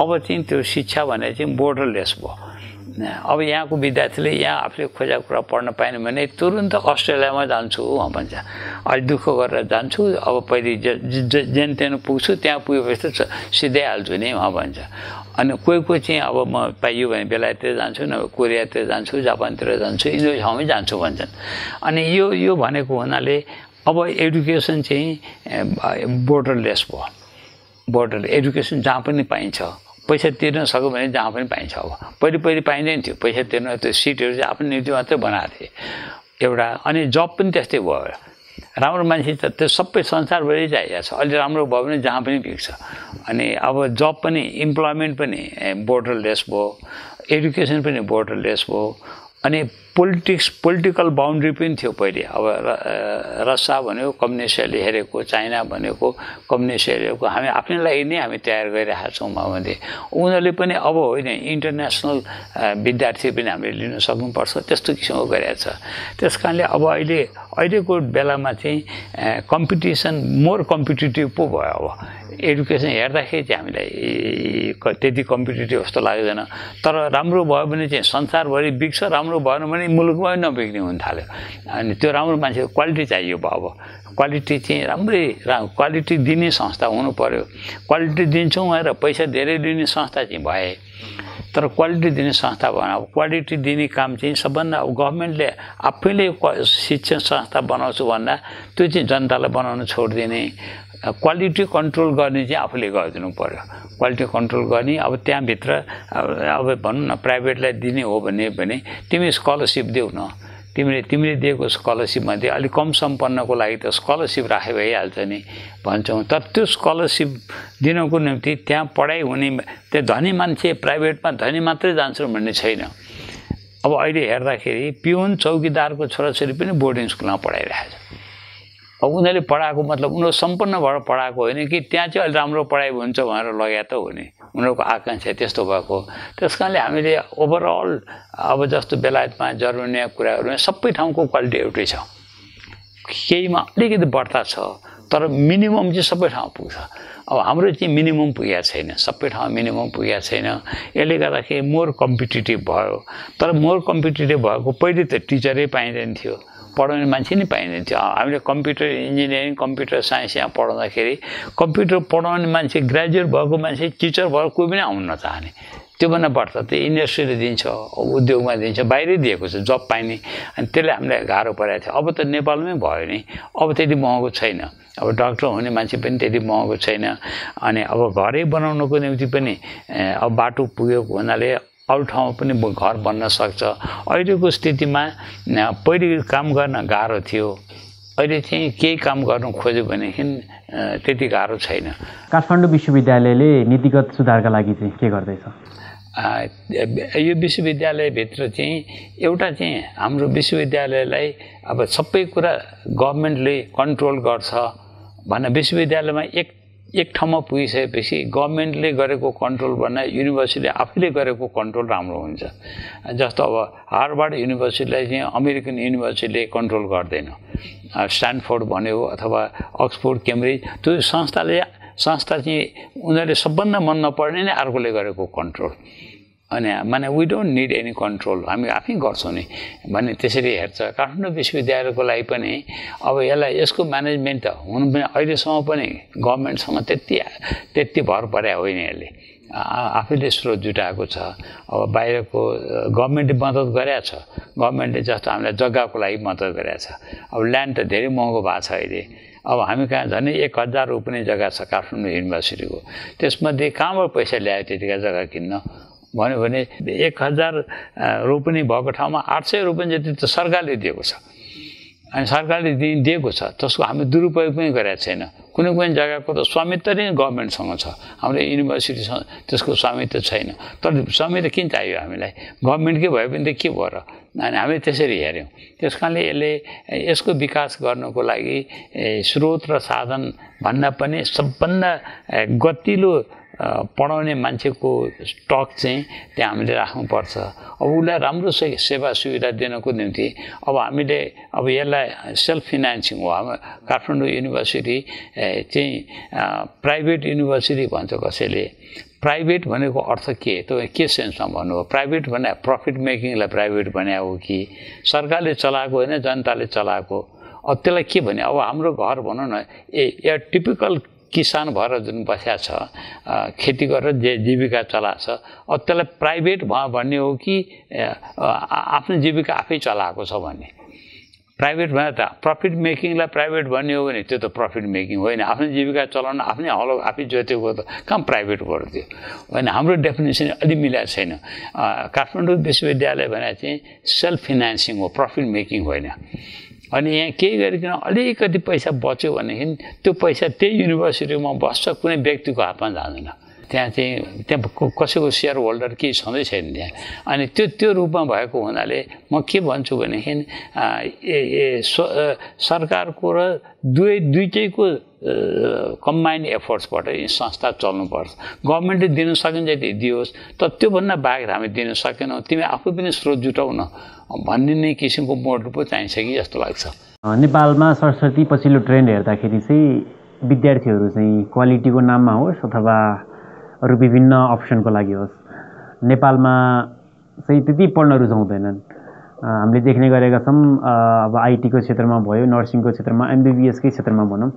अब चाहिँ त्यो शिक्षा भने चाहिँ बोर्डरलेस भयो। अब यहाँको विद्यार्थीले यहाँ आफूले खोजेको कुरा पढ्न पाएन भने तुरुन्त अस्ट्रेलियामा जान्छु भन्छ। अहिले दुःख गरेर जान्छु अब पहिले जेन तेन पुग्छु त्यहाँ पुगेपछि त सिधै हाल्छु नि उहाँ भन्छ। अनि कोही कोही चाहिँ अब म पाइयो भने बेलायततिर जान्छु न कोरियातिर जान्छु जापानतिर जान्छु यिनीहरू ठाउँमै जान्छु भन्छन्। अनि यो यो भनेको हुनाले अब एडुकेसन चाहिँ बोर्डरलेस भयो। बोर्डर एडुकेसन जहाँ पनि पाइन्छ। पैसा तिर्न सक्यो भने जहाँ पनि पाइन्छ अब। पहिले पहिले पाइँदैन थियो। पैसा तिर्न त्यो सिटहरू चाहिँ आफ्नो निम्ति मात्रै बनाएको थिएँ। एउटा अनि जब पनि त्यस्तै भयो। राम्रो मान्छे त त्यो सबै संसारभरि चाहिएको छ। अहिले राम्रो भयो भने जहाँ पनि पुग्छ अनि अब जब पनि इम्प्लोइमेन्ट पनि बोर्डरलेस भयो। एडुकेसन पनि बोर्डरलेस भयो। अनि पोलिटिक्स पोलिटिकल बााउन्ड्री पनि थियो पहिले। अब रसा भनेको कम्युनिस्टहरूले हेरेको चाइना भनेको कम्युनिस्ट हेरेको हामी आफ्नै लागि नै हामी तयार गरिरहेका छौँ भने उनीहरूले पनि अब होइन इन्टरनेसनल विद्यार्थी पनि हामीले लिन सक्नुपर्छ त्यस्तो किसिमको गरिरहेको छ। त्यस कारणले अब अहिले अहिलेको बेलामा चाहिँ कम्पिटिसन मोर कम्पिटेटिभ पो भयो अब। एडुकेसन हेर्दाखेरि चाहिँ हामीलाई त्यति कम्पिटेटिभ जस्तो लाग्दैन। तर राम्रो भयो भने चाहिँ संसारभरि बिग्छ राम्रो भएन भने मुलुकमै नबिग्ने हुन थाल्यो। अनि त्यो राम्रो मान्छेको क्वालिटी चाहियो भयो अब क्वालिटी चाहिँ राम्रै रा क्वालिटी दिने संस्था हुनु पऱ्यो क्वालिटी दिन्छौँ भनेर पैसा धेरै लिने संस्था चाहिँ भए। तर क्वालिटी दिने संस्था भएन। अब क्वालिटी दिने काम चाहिँ सबभन्दा अब गभर्मेन्टले आफैले शिक्षण संस्था बनाउँछु भन्दा त्यो चाहिँ जनतालाई बनाउन छोडिदिने। क्वालिटी कन्ट्रोल गर्ने चाहिँ आफूले गरिदिनु पऱ्यो क्वालिटी कन्ट्रोल गर्ने अब त्यहाँभित्र अब भनौँ न प्राइभेटलाई दिने हो भने भने तिमी स्कलरसिप देऊ न। तिमीले तिमीले दिएको स्कलरसिपमध्ये अलिक कम सम्पन्नको लागि त स्कलरसिप राखे भइहाल्छ नि भन्छौँ। तर त्यो स्कलरसिप दिनको निम्ति त्यहाँ पढाइ हुने त्यो धनी मान्छे प्राइभेटमा धनी मात्रै जान्छन् भन्ने छैन। अब अहिले हेर्दाखेरि पिउन चौकीदारको छोराछोरी पनि बोर्डिङ स्कुलमा पढाइरहेको छ अब उनीहरूले पढाएको मतलब उनीहरू सम्पन्न भएर पढाएको होइन कि त्यहाँ चाहिँ अलिक राम्रो पढाइ हुन्छ भनेर लग्या त हो नि उनीहरूको आकाङ्क्षा त्यस्तो भएको त्यस कारणले हामीले ओभरअल अब जस्तो बेलायतमा जर्मनीमा कुराहरूमा सबै ठाउँको क्वालिटी एउटै छ। केहीमा अलिकति बढ्ता छ तर मिनिमम चाहिँ सबै ठाउँ पुग्छ। अब हाम्रो चाहिँ मिनिमम पुगेको छैन सबै ठाउँ मिनिमम पुगेको छैन। यसले गर्दाखेरि मोर कम्पिटेटिभ भयो। तर मोर कम्पिटेटिभ भएको पहिले त टिचरै पाइँदैन थियो। पढाउने मान्छे नै पाइँदैन थियो हामीले कम्प्युटर इन्जिनियरिङ कम्प्युटर साइन्स यहाँ पढाउँदाखेरि कम्प्युटर पढाउने मान्छे ग्रेजुएट भएको मान्छे टिचर भएको कोही पनि आउनु नचाहने। त्योभन्दा बढ्ता त इन्डस्ट्रीले दिन्छ उद्योगमा दिन्छ बाहिरै दिएको छ जब पाइने। अनि त्यसले हामीलाई गाह्रो परेको थियो। अब त नेपालमै भयो नि। अब त्यति महँगो छैन। अब डक्टर हुने मान्छे पनि त्यति महँगो छैन। अनि अब घरै बनाउनुको निम्ति पनि अब बाटो पुगेको हुनाले अरू ठाउँमा पनि घर बन्न सक्छ। अहिलेको स्थितिमा पहिले काम गर्न गाह्रो थियो। अहिले चाहिँ केही काम गर्नु खोज्यो भनेदेखि त्यति गाह्रो छैन। काठमाडौँ विश्वविद्यालयले नीतिगत सुधारका लागि चाहिँ के गर्दैछ? यो विश्वविद्यालयभित्र चाहिँ एउटा चाहिँ हाम्रो विश्वविद्यालयलाई अब सबै कुरा गभर्मेन्टले कन्ट्रोल गर्छ। भने विश्वविद्यालयमा एक एक ठाउँमा पुगिसकेपछि गभर्मेन्टले गरेको कन्ट्रोल भन्दा युनिभर्सिटीले आफैले गरेको कन्ट्रोल राम्रो हुन्छ। जस्तो अब हार्वर्ड युनिभर्सिटीलाई चाहिँ अमेरिकन युनिभर्सिटीले कन्ट्रोल गर्दैन। स्ट्यान्डफोर्ड भन्यो अथवा अक्सफोर्ड क्याम्ब्रिज त्यो संस्थाले संस्था चाहिँ उनीहरूले सबभन्दा मन नपर्ने नै अर्कोले गरेको कन्ट्रोल। अनि माने we don't need any control हामी आफै गर्छौँ नि। भन्ने त्यसरी हेर्छ। काठमाडौँ विश्वविद्यालयको लागि पनि अब यसलाई यसको म्यानेजमेन्ट त हुनु पनि अहिलेसम्म पनि गभर्मेन्टसँग त्यति त्यति भर परे होइन यसले। आफैले स्रोत जुटाएको छ। अब बाहिरको गभर्मेन्टले मद्दत गरेको छ। गभर्मेन्टले जस्तो हामीलाई जग्गाको लागि मद्दत गरेको छ। अब ल्यान्ड त धेरै महँगो भएको छ अहिले। अब हामी कहाँ झन् एक हजार रोप्ने जग्गा छ काठमाडौँ युनिभर्सिटीको त्यसमध्ये कहाँबाट पैसा ल्यायो त्यतिका जग्गा किन्न? भन्यो भने एक हजार रोपनी भएको ठाउँमा आठ सय रोपनी जति त सरकारले दिएको छ। अनि सरकारले दि दिएको छ त्यसको हामी दुरुपयोग पनि गरेका छैन। कुनै कुनै जग्गाको त स्वामित्व नै गभर्मेन्टसँग छ। हाम्रो युनिभर्सिटीसँग त्यसको स्वामित्व छैन। तर स्वामित्व किन चाहियो हामीलाई? गभर्मेन्टकै भए पनि त के भयो र? अनि हामीले त्यसरी हेऱ्यौँ। त्यस कारणले यसले यसको विकास गर्नुको लागि स्रोत र साधन भन्दा पनि सबभन्दा गतिलो पढाउने मान्छेको स्टक चाहिँ त्यहाँ हामीले राख्नुपर्छ। अब उसलाई राम्रो सेवा सुविधा दिनको निम्ति अब हामीले अब यसलाई सेल्फ फिनान्सिङ हो। हाम्रो काठमाडौँ युनिभर्सिटी चाहिँ प्राइभेट युनिभर्सिटी भन्छ कसैले। प्राइभेट भनेको अर्थ के? तपाईँ के सेन्समा भन्नुभयो? प्राइभेट भने प्रफिट मेकिङलाई प्राइभेट भने हो कि? सरकारले चलाएको होइन जनताले चलाएको। अब त्यसलाई के भने अब हाम्रो घर भनौँ न ए टिपिकल किसान भएर जुन बसिया छ खेती गरेर जे जीविका चलाएको छ अब त्यसलाई प्राइभेट भयो भन्ने हो कि आफ्नो जीविका आफै चलाएको छ भन्ने प्राइभेट भने त प्रफिट मेकिङलाई प्राइभेट भन्ने हो भने त्यो त प्रफिट मेकिङ होइन। आफ्नो जीविका चलाउन आफ्नै हलो आफै जोतेको त कहाँ प्राइभेट भयो त्यो होइन हाम्रो डेफिनेसन अलि मिलाएको छैन। काठमाडौँ विश्वविद्यालय भने चाहिँ सेल्फ फिनान्सिङ हो प्रफिट मेकिङ होइन। अनि यहाँ केही गरिकन अलिकति पैसा बच्यो भनेदेखि त्यो पैसा त्यही युनिभर्सिटीमा बस्छ कुनै व्यक्तिको हातमा जाँदैन। त्यहाँ चाहिँ त्यहाँ कसैको सेयर होल्डर केही छँदै छैन त्यहाँ। अनि त्यो त्यो रूपमा भएको हुनाले म के भन्छु भनेदेखि सरकारको र दुवै दुइटैको कम्बाइन्ड एफर्ट्सबाट संस्था चल्नुपर्छ। गभर्मेन्टले दिन सकिन्छ जति दियोस् तर त्योभन्दा बाहेक हामी दिन सकेनौँ। तिमी आफू पनि स्रोत जुटाउ न भन्ने नै किसिमको मोड पो चाहिन्छ कि जस्तो लाग्छ। नेपालमा सरस्वती पछिल्लो ट्रेन्ड हेर्दाखेरि चाहिँ विद्यार्थीहरू चाहिँ क्वालिटीको नाममा होस् अथवा अरू विभिन्न अप्सनको लागि होस् नेपालमा चाहिँ त्यति पढ्न रुचाउँदैनन् हामीले देख्ने गरेका छौँ अब आइटीको क्षेत्रमा भयो नर्सिङको क्षेत्रमा एमबिबिएसकै क्षेत्रमा भनौँ।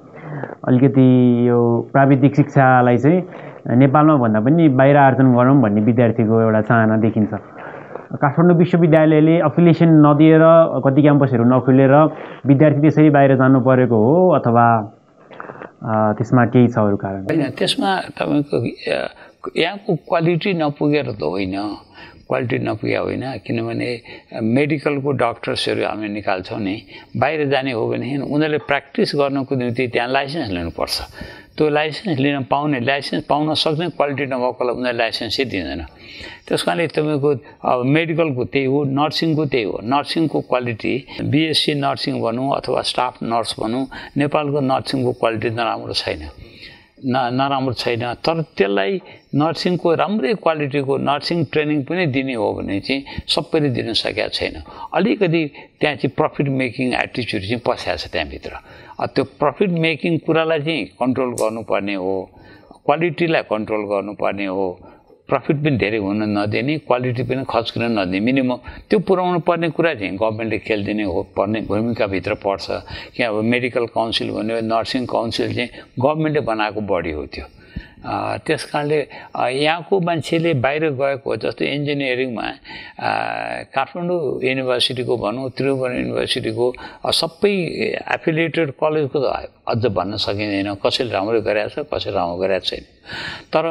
अलिकति यो प्राविधिक शिक्षालाई चाहिँ नेपालमा भन्दा पनि बाहिर आर्जन गरौँ भन्ने विद्यार्थीको एउटा चाहना देखिन्छ। काठमाडौँ विश्वविद्यालयले अफिलिएसन नदिएर कति क्याम्पसहरू नखुलेर विद्यार्थी त्यसरी बाहिर जानु परेको हो अथवा त्यसमा केही छ अरू कारण? होइन त्यसमा तपाईँको यहाँको क्वालिटी नपुगेर त होइन। क्वालिटी नपुग्या होइन। किनभने मेडिकलको डक्टर्सहरू हामी निकाल्छौँ नि। बाहिर जाने हो भने उनीहरूले प्र्याक्टिस गर्नको निम्ति त्यहाँ लाइसेन्स लिनुपर्छ। त्यो लाइसेन्स लिन पाउने लाइसेन्स पाउन सक्ने क्वालिटी नभएकोलाई उनीहरूले लाइसेन्सै दिँदैन। त्यस कारणले तपाईँको अब मेडिकलको त्यही हो नर्सिङको त्यही हो। नर्सिङको क्वालिटी बिएससी नर्सिङ भनौँ अथवा स्टाफ नर्स भनौँ नेपालको नर्सिङको क्वालिटी नराम्रो छैन। न नराम्रो छैन। तर त्यसलाई नर्सिङको राम्रै क्वालिटीको नर्सिङ ट्रेनिङ पनि दिने हो भने चाहिँ सबैले दिन सकेका छैन। अलिकति त्यहाँ चाहिँ प्रफिट मेकिङ एटिच्युड चाहिँ पस्याएको छ त्यहाँभित्र। त्यो प्रफिट मेकिङ कुरालाई चाहिँ कन्ट्रोल गर्नुपर्ने हो। क्वालिटीलाई कन्ट्रोल गर्नुपर्ने हो। प्रफिट पनि धेरै हुन नदिने क्वालिटी पनि खर्च गर्न नदिने मिनिमम त्यो पुऱ्याउनु पर्ने कुरा चाहिँ गभर्मेन्टले खेलिदिने हो पर्ने भूमिकाभित्र पर्छ। कि अब मेडिकल काउन्सिल भन्यो नर्सिङ काउन्सिल चाहिँ गभर्मेन्टले बनाएको बडी हो त्यो। त्यस कारणले यहाँको मान्छेले बाहिर गएको जस्तो इन्जिनियरिङमा काठमाडौँ युनिभर्सिटीको भनौँ त्रिभुवन युनिभर्सिटीको सबै एफिलिएटेड कलेजको त अझ भन्न सकिँदैन कसैले राम्रो गरेको छ कसैले राम्रो गरेको छैन। तर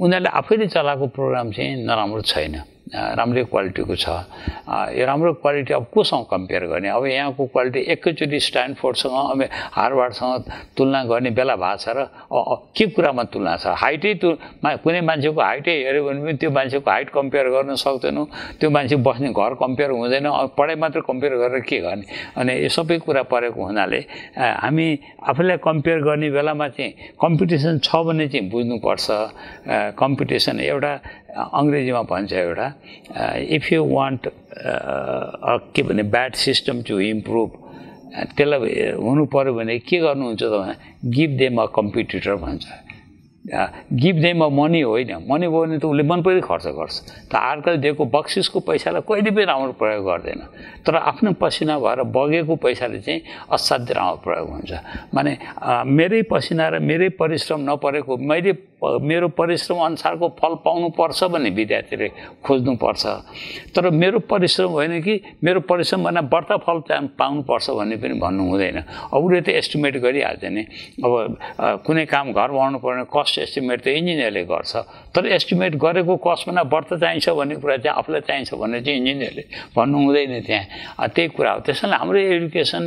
उनीहरूले आफैले चलाएको प्रोग्राम चाहिँ नराम्रो छैन। राम्रै क्वालिटीको छ। यो राम्रो क्वालिटी अब कोसँग कम्पेयर गर्ने? अब यहाँको क्वालिटी एकैचोटि स्ट्यान्डफोर्डसँग अब हार्डवार्डसँग तुलना गर्ने बेला भएको छ र के कुरामा तुलना छ? हाइटै तु कुनै मान्छेको हाइटै हेऱ्यो भने पनि त्यो मान्छेको हाइट कम्पेयर गर्न सक्दैनौँ। त्यो मान्छे बस्ने घर कम्पेयर हुँदैन। पढाइ मात्र कम्पेयर गरेर के गर्ने? अनि यो सबै कुरा परेको हुनाले हामी आफूलाई कम्पेयर गर्ने बेलामा चाहिँ कम्पिटिसन छ भने चाहिँ बुझ्नुपर्छ। कम्पिटिसन एउटा अङ्ग्रेजीमा भन्छ एउटा इफ यु वान्ट के भने ब्याड सिस्टम टु इम्प्रुभ त्यसलाई हुनु पऱ्यो भने के गर्नुहुन्छ त गिभ देम अ कम्पिटिटर भन्छ। गिभ देम अ मनी होइन। मनी भयो भने त उसले मन पनि खर्च गर्छ। त आजकल दिएको बक्सिसको पैसालाई कहिले पनि राम्रो प्रयोग गर्दैन। तर आफ्नो पसिना भएर बगेको पैसाले चाहिँ असाध्य राम्रो प्रयोग हुन्छ। माने मेरै पसिना र मेरै परिश्रम नपरेको मैले मेरो परिश्रम अनुसारको फल पाउनुपर्छ भन्ने विद्यार्थीले खोज्नुपर्छ। तर मेरो परिश्रम होइन कि मेरो परिश्रमभन्दा बढ्ता फल पाउनुपर्छ भन्ने पनि भन्नु हुँदैन। अब उसले त एस्टिमेट गरिहाल्छ नि। अब कुनै काम घर बनाउनु पर्ने कस्ट एस्टिमेट त इन्जिनियरले गर्छ। तर एस्टिमेट गरेको कस्टभन्दा बढ्ता चाहिन्छ भन्ने कुरा चाहिँ आफूलाई चाहिन्छ भन्ने चाहिँ इन्जिनियरले भन्नु हुँदैन त्यहाँ त्यही कुरा हो। त्यसैले हाम्रो एडुकेसन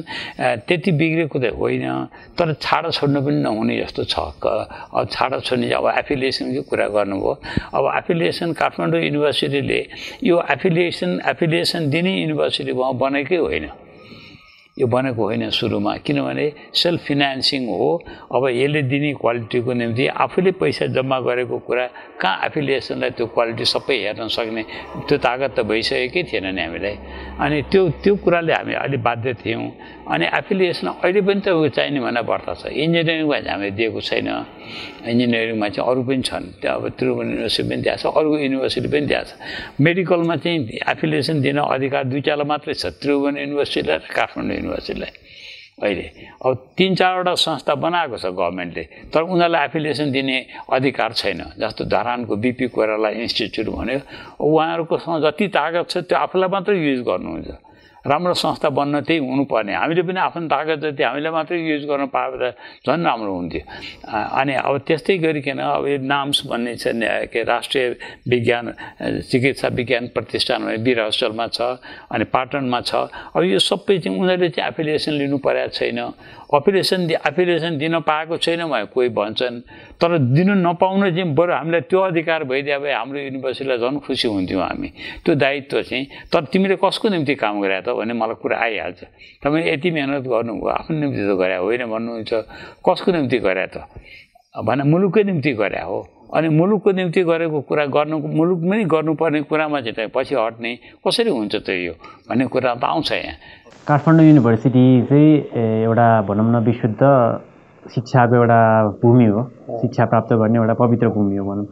त्यति बिग्रेको त होइन। तर छाडा छोड्नु पनि नहुने जस्तो छ। अब छाडा छोड्ने अब एफिलिएसनको कुरा गर्नुभयो। अब एफिलिएसन काठमाडौँ युनिभर्सिटीले यो एफिलिएसन एफिलिएसन दिने युनिभर्सिटी बनेकै होइन। यो बनेको होइन सुरुमा। किनभने सेल्फ फिनान्सिङ हो अब यसले दिने क्वालिटीको निम्ति आफूले पैसा जम्मा गरेको कुरा कहाँ एफिलिएसनलाई त्यो क्वालिटी सबै हेर्न सक्ने त्यो तागत त भइसकेकै थिएन नि हामीलाई। अनि त्यो त्यो कुराले हामी अलिक बाध्य थियौँ। अनि एफिलिएसन अहिले पनि त चाहिने भन्दा बढ्ता छ। इन्जिनियरिङमा हामीले दिएको छैन। इन्जिनियरिङमा चाहिँ अरू पनि छन्। त्यो अब त्रिभुवन युनिभर्सिटी पनि दिएको छ अरू युनिभर्सिटी पनि दिएको छ। मेडिकलमा चाहिँ एफिलिएसन दिन अधिकार दुईवटालाई मात्रै छ। त्रिभुवन युनिभर्सिटीलाई र काठमाडौँ युनिभर्सिटीलाई। अहिले अब तिन चारवटा संस्था बनाएको छ गभर्मेन्टले तर उनीहरूलाई एफिलिएसन दिने अधिकार छैन। जस्तो धरानको बिपी कोइराला इन्स्टिच्युट भन्यो उहाँहरूकोसँग जति तागत छ त्यो आफूलाई मात्रै युज गर्नुहुन्छ। राम्रो संस्था बन्न त्यही हुनुपर्ने। हामीले पनि आफ्नो तागत जति हामीले मात्रै युज गर्न पायो त झन् राम्रो हुन्थ्यो। अनि अब त्यस्तै गरिकन अब यो नाम्स भन्ने छ के राष्ट्रिय विज्ञान चिकित्सा विज्ञान प्रतिष्ठान वीर हस्पिटलमा छ अनि पाटनमा छ। अब यो सबै चाहिँ उनीहरूले चाहिँ एफिलिएसन लिनु परेको छैन। अपिलेसन एफिलिएसन दिन पाएको छैन भने कोही भन्छन्। तर दिनु नपाउनु चाहिँ बरु हामीलाई त्यो अधिकार भइदियो भए हाम्रो युनिभर्सिटीलाई झन् खुसी हुन्थ्यौँ हामी। त्यो दायित्व चाहिँ तर तिमीले कसको निम्ति काम गरे त भन्ने मलाई कुरा आइहाल्छ। तपाईँले यति मिहिनेत गर्नुभयो आफ्नो निम्ति त गरे होइन भन्नुहुन्छ। कसको निम्ति गरे त? भने मुलुककै निम्ति गरे हो। अनि मुलुकको निम्ति गरेको कुरा गर्नु मुलुकमै गर्नुपर्ने कुरामा चाहिँ पछि हट्ने कसरी हुन्छ त यो भन्ने कुरा त आउँछ यहाँ। काठमाडौँ युनिभर्सिटी चाहिँ एउटा भनौँ न विशुद्ध शिक्षाको एउटा भूमि हो शिक्षा प्राप्त गर्ने एउटा पवित्र भूमि हो भनौँ।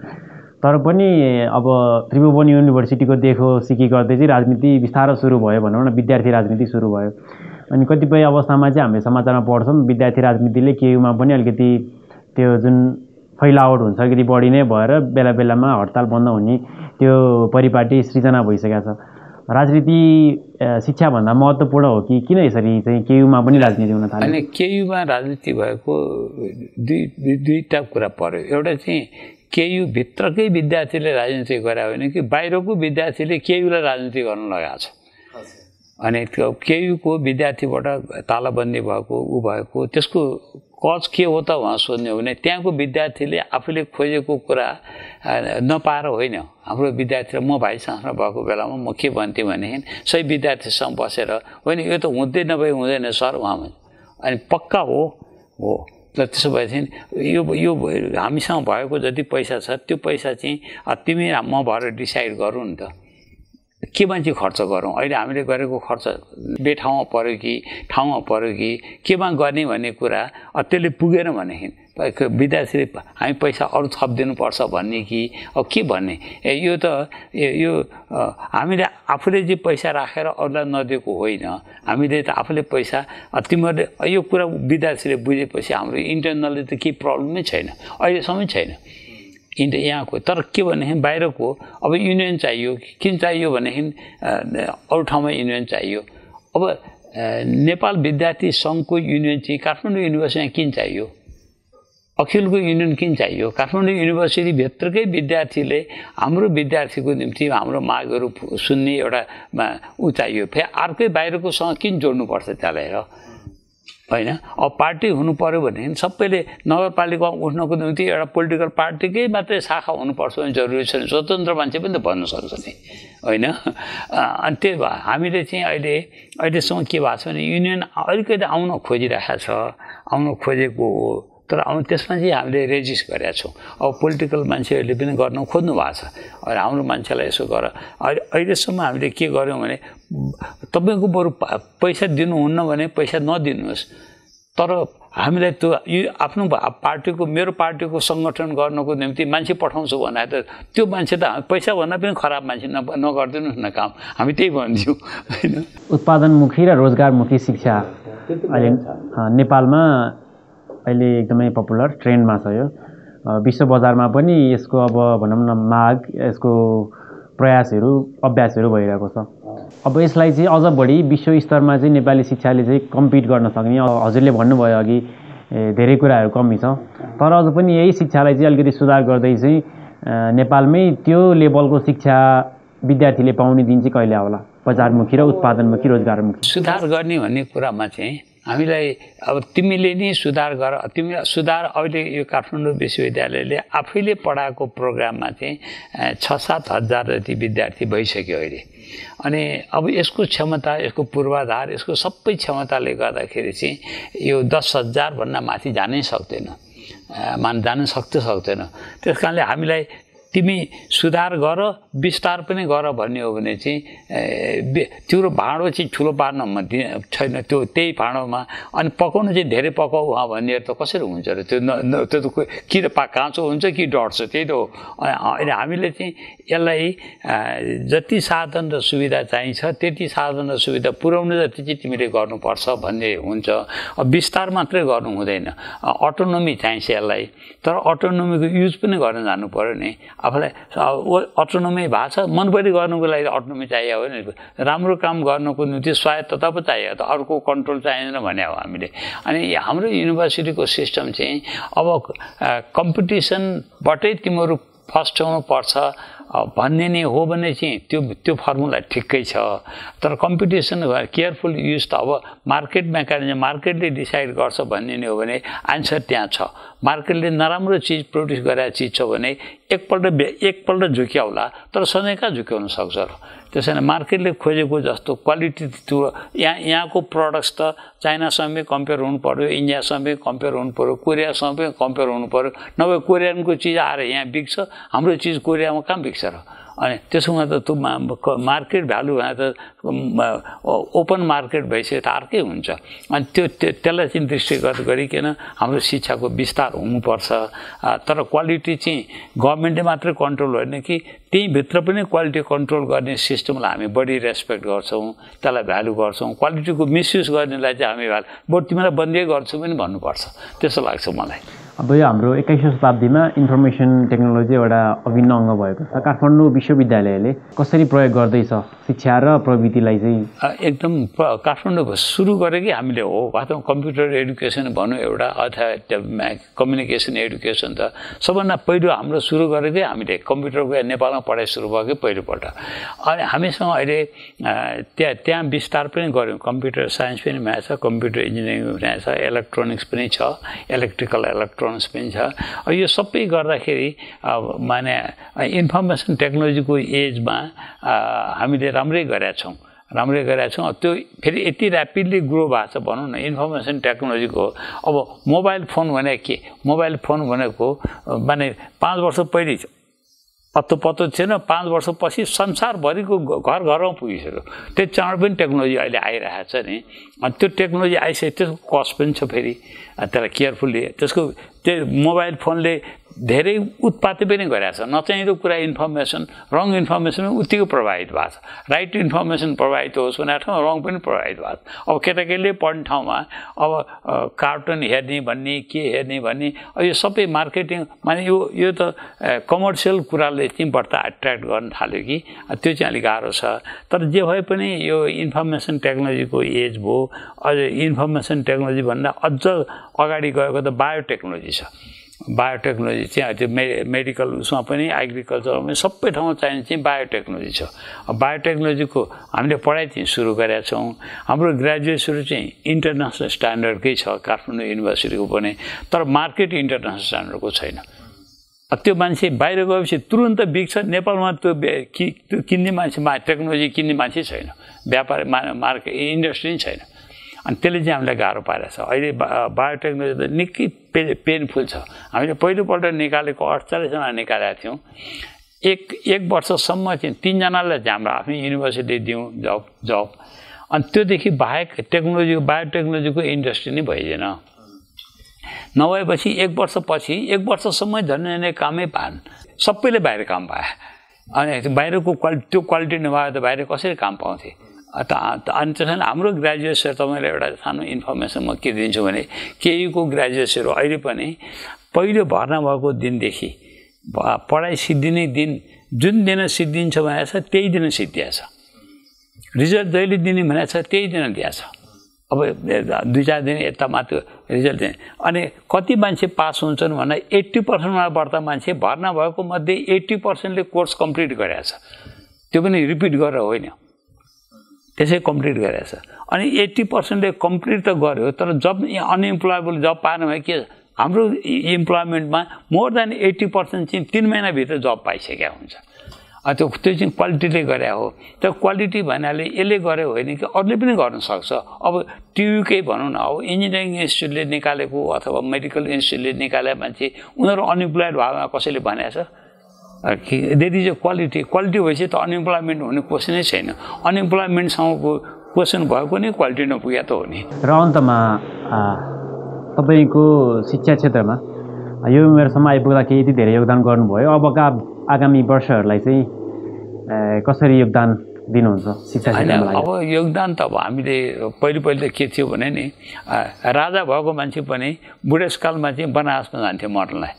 तर पनि अब त्रिभुवन युनिभर्सिटीको देखो सिकी गर्दै चाहिँ राजनीति बिस्तारो सुरु भयो भनौँ न विद्यार्थी राजनीति सुरु भयो। अनि कतिपय अवस्थामा चाहिँ हामीले समाचारमा पढ्छौँ विद्यार्थी राजनीतिले केयुमा पनि अलिकति त्यो जुन फैलावट हुन्छ अलिकति बढी नै भएर बेला बेलामा हडताल बन्द हुने त्यो परिपाटी सृजना भइसकेको छ। राजनीति शिक्षाभन्दा महत्त्वपूर्ण हो कि किन यसरी चाहिँ केयुमा पनि राजनीति हुन थाल्यो? केयुमा राजनीति भएको दुई दुईवटा कुरा पऱ्यो एउटा चाहिँ केयुभित्रकै विद्यार्थीले राजनीति गरे होइन कि बाहिरको विद्यार्थीले केयुलाई राजनीति गर्न लगाएको छ। अनि त्यो केयुको विद्यार्थीबाट तालाबन्दी भएको ऊ भएको त्यसको कज के हो त उहाँ सोध्ने हो भने त्यहाँको विद्यार्थीले आफूले खोजेको कुरा नपाएर होइन। हाम्रो विद्यार्थी र म भाइ चान्सलर भएको बेलामा म के भन्थेँ भनेदेखि सही विद्यार्थीसँग बसेर होइन यो त हुँदै नभए हुँदैन सर उहाँ अनि पक्का हो? हो। र त्यसो भएदेखि यो यो हामीसँग भएको जति पैसा छ त्यो पैसा चाहिँ तिमी म भएर डिसाइड गरौँ नि त। केमा चाहिँ खर्च गरौँ? अहिले हामीले गरेको खर्च बेठाउँमा पऱ्यो कि ठाउँमा पऱ्यो कि केमा गर्ने भन्ने कुरा त्यसले पुगेन भनेदेखि विद्यार्थीले हामी पैसा अरू थपिदिनुपर्छ भन्ने कि अब के भन्ने? ए यो त यो हामीले आफूले चाहिँ पैसा राखेर अरूलाई नदिएको होइन। हामीले त आफूले पैसा तिमीहरूले यो कुरा विद्यार्थीले बुझेपछि हाम्रो इन्टरनली त केही प्रब्लमै छैन। अहिलेसम्म छैन। इन्डिया यहाँको। तर के भनेदेखि बाहिरको? अब युनियन चाहियो। किन चाहियो भनेदेखि अरू ठाउँमा युनियन चाहियो। अब नेपाल विद्यार्थी सङ्घको युनियन चाहिँ काठमाडौँ युनिभर्सिटीमा किन चाहियो? अखिलको युनियन किन चाहियो? काठमाडौँ युनिभर्सिटीभित्रकै विद्यार्थीले हाम्रो विद्यार्थीको निम्ति हाम्रो मागहरू सुन्ने एउटा ऊ चाहियो। फेरि अर्कै बाहिरकोसँग किन जोड्नुपर्छ त्यसलाई र? होइन? अब पार्टी हुनु पऱ्यो भनेदेखि सबैले नगरपालिकामा उठ्नको निम्ति एउटा पोलिटिकल पार्टीकै मात्रै शाखा हुनुपर्छ भने जरुरी छैन स्वतन्त्र मान्छे पनि त भन्न सक्छ नि होइन? अनि त्यही भयो हामीले चाहिँ अहिले अहिलेसम्म के भएको छ भने युनियन अलिकति आउन खोजिरहेको छ आउन खोजेको हो। तर अब त्यसमा चाहिँ हामीले रेजिस्ट गरेका छौँ। अब पोलिटिकल मान्छेहरूले पनि गर्न खोज्नु भएको छ। अहिले हाम्रो मान्छेलाई यसो गर। अहिले अहिलेसम्म हामीले के गर्यौँ भने तपाईँको बरु पैसा दिनुहुन्न भने पैसा नदिनुहोस्। तर हामीलाई त्यो यो आफ्नो पार्टीको मेरो पार्टीको सङ्गठन गर्नको निम्ति मान्छे पठाउँछु भने त त्यो मान्छे त पैसा भन्दा पनि खराब मान्छे न नगरिदिनुहोस् न काम। हामी त्यही भनिदिउँ होइन? उत्पादनमुखी र रोजगारमुखी शिक्षा। अहिले नेपालमा अहिले एकदमै पपुलर ट्रेन्डमा छ यो। विश्व बजारमा पनि यसको अब भनौँ न माग यसको प्रयासहरू अभ्यासहरू भइरहेको छ। अब यसलाई चाहिँ अझ बढी विश्व स्तरमा चाहिँ नेपाली शिक्षाले चाहिँ कम्पिट गर्न सक्ने। हजुरले भन्नुभयो अघि धेरै कुराहरू कमी छ। तर अझ पनि यही शिक्षालाई चाहिँ अलिकति सुधार गर्दै चाहिँ नेपालमै त्यो लेभलको शिक्षा विद्यार्थीले पाउने दिन चाहिँ कहिले आउला? बजारमुखी र उत्पादनमुखी रोजगारमुखी। सुधार गर्ने भन्ने कुरामा चाहिँ हामीलाई अब तिमीले नि सुधार गर। तिमी सुधार अहिले यो काठमाडौँ विश्वविद्यालयले आफैले पढाएको प्रोग्राममा चाहिँ छ सात हजार जति विद्यार्थी भइसक्यो अहिले। अनि अब यसको क्षमता यसको पूर्वाधार यसको सबै क्षमताले गर्दाखेरि चाहिँ यो दस हजारभन्दा माथि जानै सक्दैन। मान जान सक्दै सक्दैन। त्यस कारणले हामीलाई तिमी सुधार गर विस्तार पनि गर भन्ने हो भने चाहिँ तिम्रो भाँडो चाहिँ ठुलो पार्न छैन। त्यो त्यही भाँडोमा अनि पकाउनु चाहिँ धेरै पकाउ भन्ने त कसरी हुन्छ र त्यो त्यो त कि त पा काँचो हुन्छ कि डढ्छ त्यही त हो। अहिले हामीले चाहिँ यसलाई जति साधन र सुविधा चाहिन्छ त्यति साधन र सुविधा पुर्याउनु जति चाहिँ तिमीले गर्नुपर्छ भन्ने हुन्छ। विस्तार मात्रै गर्नु हुँदैन। अटोनोमी चाहिन्छ यसलाई। तर अटोनोमीको युज पनि गर्न जानु पऱ्यो नि। आफूलाई अटोनोमी छ मन पनि गर्नुको लागि अटोनोमी चाहियो हो नि राम्रो काम गर्नुको निम्ति स्वायत्तता पो चाहियो। त अर्को कन्ट्रोल चाहिँदैन भने हो हामीले। अनि हाम्रो युनिभर्सिटीको सिस्टम चाहिँ अब कम्पिटिसनबाटै तिमीहरू फर्स्ट हुनु पर्छ। भन्ने नै हो भने चाहिँ त्यो त्यो फर्मुला ठिकै छ। तर कम्पिटिसन केयरफुल युज त अब मार्केट मेकानिजम मार्केटले डिसाइड गर्छ भन्ने नै हो भने आन्सर त्यहाँ छ। मार्केटले नराम्रो चिज प्रड्युस गरेर चिज छ भने एकपल्ट एकपल्ट झुक्याउला तर सधैँका झुक्याउन सक्छ र। त्यसो भने मार्केटले खोजेको जस्तो क्वालिटी त्यो यहाँ यहाँको प्रडक्ट्स त चाइनासँगै कम्पेयर हुनु पऱ्यो इन्डियासँगै कम्पेयर हुनु पऱ्यो कोरियासँगै कम्पेयर हुनु पऱ्यो नभए कोरियनको चिज आएर यहाँ बिग्छ हाम्रो चिज कोरियामा कहाँ बिग्छ र? अनि त्यसोमा त त्यो मार्केट भ्यालु त ओपन मार्केट भइसक्यो त अर्कै हुन्छ। अनि त्यो त्यसलाई चाहिँ दृष्टिगत गरिकन हाम्रो शिक्षाको विस्तार हुनुपर्छ। तर क्वालिटी चाहिँ गभर्मेन्टले मात्रै कन्ट्रोल होइन कि त्यहीँभित्र पनि क्वालिटी कन्ट्रोल गर्ने सिस्टमलाई हामी बढी रेस्पेक्ट गर्छौँ त्यसलाई भ्यालु गर्छौँ। क्वालिटीको मिसयुज गर्नेलाई चाहिँ हामी भ्यालु बरु बन्दै गर्छु पनि भन्नुपर्छ। त्यस्तो लाग्छ मलाई। अब यो हाम्रो एक्काइसौँ शताब्दीमा इन्फर्मेसन टेक्नोलोजी एउटा अभिन्न अङ्ग भएको छ। काठमाडौँ विश्वविद्यालयले कसरी प्रयोग गर्दैछ शिक्षा र प्रविधिलाई चाहिँ? एकदम काठमाडौँ सुरु गरेकै हामीले हो? वास्तवमा कम्प्युटर एडुकेसन भनौँ एउटा अथवा कम्युनिकेसन एडुकेसन त सबभन्दा पहिलो हाम्रो सुरु गरेकै हामीले कम्प्युटरको नेपालमा पढाइ सुरु भएकै पहिलोपल्ट। अनि हामीसँग अहिले त्यहाँ त्यहाँ विस्तार पनि गऱ्यौँ। कम्प्युटर साइन्स पनि छ कम्प्युटर इन्जिनियरिङ पनि छ इलेक्ट्रोनिक्स पनि छ इलेक्ट्रिकल इलेक्ट्रोनिक्स इलेक्ट्रोनिक्स पनि छ। यो सबै गर्दाखेरि माने इन्फर्मेसन टेक्नोलोजीको एजमा हामीले राम्रै गरेका छौँ। राम्रै गरेका छौँ। त्यो फेरि यति ऱ्यापिडली ग्रो भएको छ भनौँ न इन्फर्मेसन टेक्नोलोजीको अब मोबाइल फोन भनेको के? मोबाइल फोन भनेको माने पाँच वर्ष पहिले पत्तो पत्तो थिएन पाँच वर्षपछि संसारभरिको घर घरमा पुगिसक्यो। त्यो चाँड पनि टेक्नोलोजी अहिले आइरहेको छ नि। अनि त्यो टेक्नोलोजी आइसक्यो त्यसको कस्ट पनि छ फेरि। त्यसलाई केयरफुल्ली त्यसको त्यो मोबाइल फोनले धेरै उत्पात पनि गरेको छ नचाहिँदो कुरा इन्फर्मेसन रङ इन्फर्मेसन उत्तिकै प्रभावित भएको छ। राइट इन्फर्मेसन प्रभावित होस् भने ठाउँमा रङ पनि प्रभावित भएको छ। अब केटाकेटीले पढ्ने ठाउँमा अब कार्टुन हेर्ने भन्ने के हेर्ने भन्ने यो सबै मार्केटिङ माने यो यो त कमर्सियल कुराले चाहिँ बढ्ता एट्र्याक्ट गर्न थाल्यो कि। त्यो चाहिँ अलिक गाह्रो छ। तर जे भए पनि यो इन्फर्मेसन टेक्नोलोजीको एज भयो। अझ इन्फर्मेसन टेक्नोलोजी भन्दा अझ अगाडि गएको त बायोटेक्नोलोजी छ। बायोटेक्नोलोजी चाहिँ त्यो मे मेडिकल उसमा पनि एग्रिकल्चरमा पनि सबै ठाउँमा चाहिने चाहिँ बायोटेक्नोलोजी छ। बायोटेक्नोलोजीको हामीले पढाइ चाहिँ सुरु गरेका छौँ। हाम्रो ग्रेजुएटहरू चाहिँ इन्टरनेसनल स्ट्यान्डर्डकै छ काठमाडौँ युनिभर्सिटीको पनि। तर मार्केट इन्टरनेसनल स्ट्यान्डर्डको छैन। त्यो मान्छे बाहिर गएपछि तुरन्त बिग्छ नेपालमा त्यो कि किन्ने मान्छे टेक्नोलोजी किन्ने मान्छे छैन। व्यापार मार्केट इन्डस्ट्री छैन। अनि त्यसले चाहिँ हामीलाई गाह्रो पारेको छ। अहिले बायोटेक्नोलोजी त निकै पे पेनफुल छ। हामीले पहिलोपल्ट निकालेको अडचालिसजना निकालेका थियौँ। एक एक वर्षसम्म चाहिँ तिनजनालाई चाहिँ हाम्रो आफ्नै युनिभर्सिटी दिउँ जब जब। अनि त्योदेखि बाहेक टेक्नोलोजी बायोटेक्नोलोजीको इन्डस्ट्री नै भइदिएन। नभएपछि एक वर्षपछि एक वर्षसम्म झन् कामै पाएन। सबैले बाहिर काम पाए। अनि बाहिरको क्वालिटी त्यो क्वालिटी नभए त बाहिर कसरी काम पाउँथे? अनि त्यसमा हाम्रो ग्रेजुएट्सहरू तपाईँलाई एउटा सानो इन्फर्मेसन म के दिन्छु भने केयुको ग्रेजुएट्सहरू अहिले पनि पहिलो भर्ना भएको दिनदेखि पढाइ सिद्धिने दिन जुन दिन सिद्धिन्छ भनेको छ त्यही दिन सिद्धिया छ। रिजल्ट जहिले दिने भनेको छ त्यही दिन दिएको छ। अब दुई चार दिन यता मात्र रिजल्ट दिने। अनि कति मान्छे पास हुन्छन् भन्दा एट्टी पर्सेन्टमा बढ्दा मान्छे भर्ना भएको मध्ये एट्टी पर्सेन्टले कोर्स कम्प्लिट गरेको त्यो पनि रिपिट गरेर होइन। त्यसै कम्प्लिट गरेको छ। अनि एट्टी पर्सेन्टले कम्प्लिट त गर्यो तर जब अनइम्प्लोएबल जब पाएन भने के हाम्रो इम्प्लोइमेन्टमा मोर देन एट्टी पर्सेन्ट चाहिँ तिन महिनाभित्र जब पाइसकेका हुन्छ। त्यो त्यो चाहिँ क्वालिटीले गरे हो। त्यो क्वालिटी भन्नाले यसले गऱ्यो होइन कि अरूले पनि गर्न सक्छ। अब टियुकै भनौँ न अब इन्जिनियरिङ इन्स्टिट्युटले निकालेको अथवा मेडिकल इन्स्टिट्युटले निकाले मान्छे उनीहरू अनइम्प्लोइड भएमा कसैले भनेको that is a quality quality भएपछि त अनइम्प्लोइमेन्ट हुने क्वेसनै छैन। अनइम्प्लोइमेन्टसँगको क्वेसन भएको नै क्वालिटी नपुगे त हो नि। र अन्तमा तपाईँको शिक्षा क्षेत्रमा यो उमेरसम्म आइपुग्दाखेरि यति धेरै योगदान गर्नुभयो। अबका आगामी वर्षहरूलाई चाहिँ कसरी योगदान दिनुहुन्छ शिक्षा अब योगदान त अब हामीले पहिले पहिले त के थियो भने नि राजा भएको मान्छे पनि बुढेसकालमा चाहिँ बनारसमा जान्थ्यो मर्नलाई।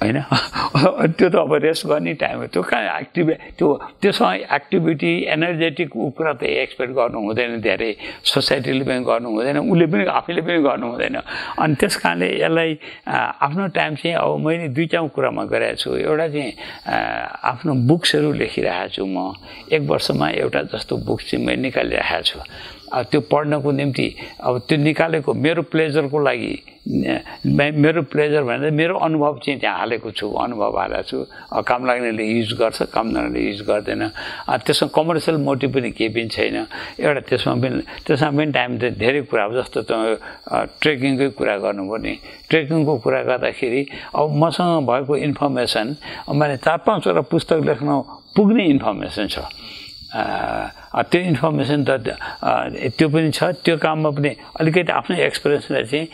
होइन? त्यो त अब रेस्ट गर्ने टाइम हो। त्यो कहाँ एक्टिभ त्यो त्योसँग एक्टिभिटी एनर्जेटिक कुरा त एक्सपेक्ट गर्नु हुँदैन धेरै। सोसाइटीले पनि गर्नु हुँदैन उसले पनि आफैले पनि गर्नु हुँदैन। अनि त्यस कारणले यसलाई आफ्नो टाइम चाहिँ अब मैले दुईवटा कुरामा गरेको छु। एउटा चाहिँ आफ्नो बुक्सहरू लेखिरहेको छु म। एक वर्षमा एउटा जस्तो बुक्स चाहिँ मैले निकालिरहेको छु। त्यो पढ्नको निम्ति अब त्यो निकालेको मेरो प्लेजरको लागि मेरो प्लेजर भनेर मेरो अनुभव चाहिँ त्यहाँ हालेको छु अनुभव हालेको छु। काम लाग्नेले युज गर्छ काम लाग्नेले युज गर्दैन त्यसमा कमर्सियल मोटिभ पनि केही पनि छैन। एउटा त्यसमा पनि त्यसमा पनि टाइम त धेरै कुरा अब जस्तो तपाईँ ट्रेकिङकै कुरा गर्नुभयो नि ट्रेकिङको कुरा गर्दाखेरि अब मसँग भएको इन्फर्मेसन मैले चार पाँचवटा पुस्तक लेख्न पुग्ने इन्फर्मेसन छ। त्यो इन्फर्मेसन त त्यो पनि छ। त्यो काममा पनि अलिकति आफ्नो एक्सपिरियन्सलाई चाहिँ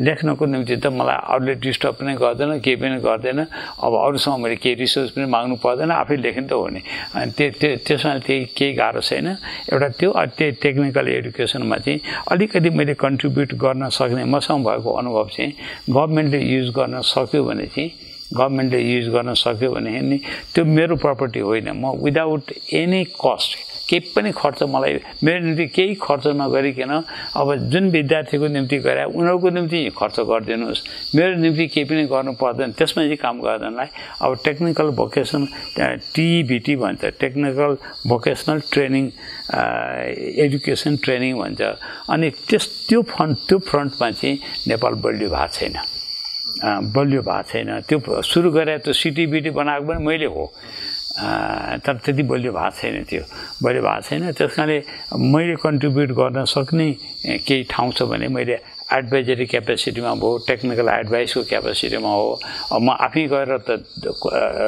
लेख्नको निम्ति त मलाई अरूले डिस्टर्ब पनि गर्दैन केही पनि गर्दैन। अब अरूसँग मैले केही रिसोर्स पनि माग्नु पर्दैन आफै लेख्नु त हो नि। अनि त्यो त्यो त्यसमा त्यही केही गाह्रो छैन। एउटा त्यो त्यही टेक्निकल एडुकेसनमा चाहिँ अलिकति मैले कन्ट्रिब्युट गर्न सक्ने मसँग भएको अनुभव चाहिँ गभर्मेन्टले युज गर्न सक्यो भने चाहिँ गभर्मेन्टले युज गर्न सक्यो भने नि त्यो मेरो प्रपर्टी होइन। म विदाउट एनी कस्ट केही पनि खर्च मलाई मेरो निम्ति केही खर्च नगरिकन अब जुन विद्यार्थीको निम्ति गरे उनीहरूको निम्ति खर्च गरिदिनुहोस्। मेरो निम्ति केही पनि गर्नु पर्दैन। त्यसमा चाहिँ काम गर्दैनलाई अब टेक्निकल भोकेसन टिभिटी भन्छ। Technical vocational training education training भन्छ। अनि त्यस त्यो फन्ड त्यो फ्रन्टमा चाहिँ नेपाल बलियो भएको छैन। बलियो भएको छैन। त्यो सुरु गरेर त्यो सिटिबिटी बनाएको पनि मैले हो। तर त्यति बलियो भएको छैन त्यो। बलियो भएको छैन। त्यस कारणले मैले कन्ट्रिब्युट गर्न सक्ने केही ठाउँ छ भने मैले एडभाइजरी क्यापेसिटीमा भयो टेक्निकल एडभाइसको क्यापेसिटीमा हो। अब म आफै गएर त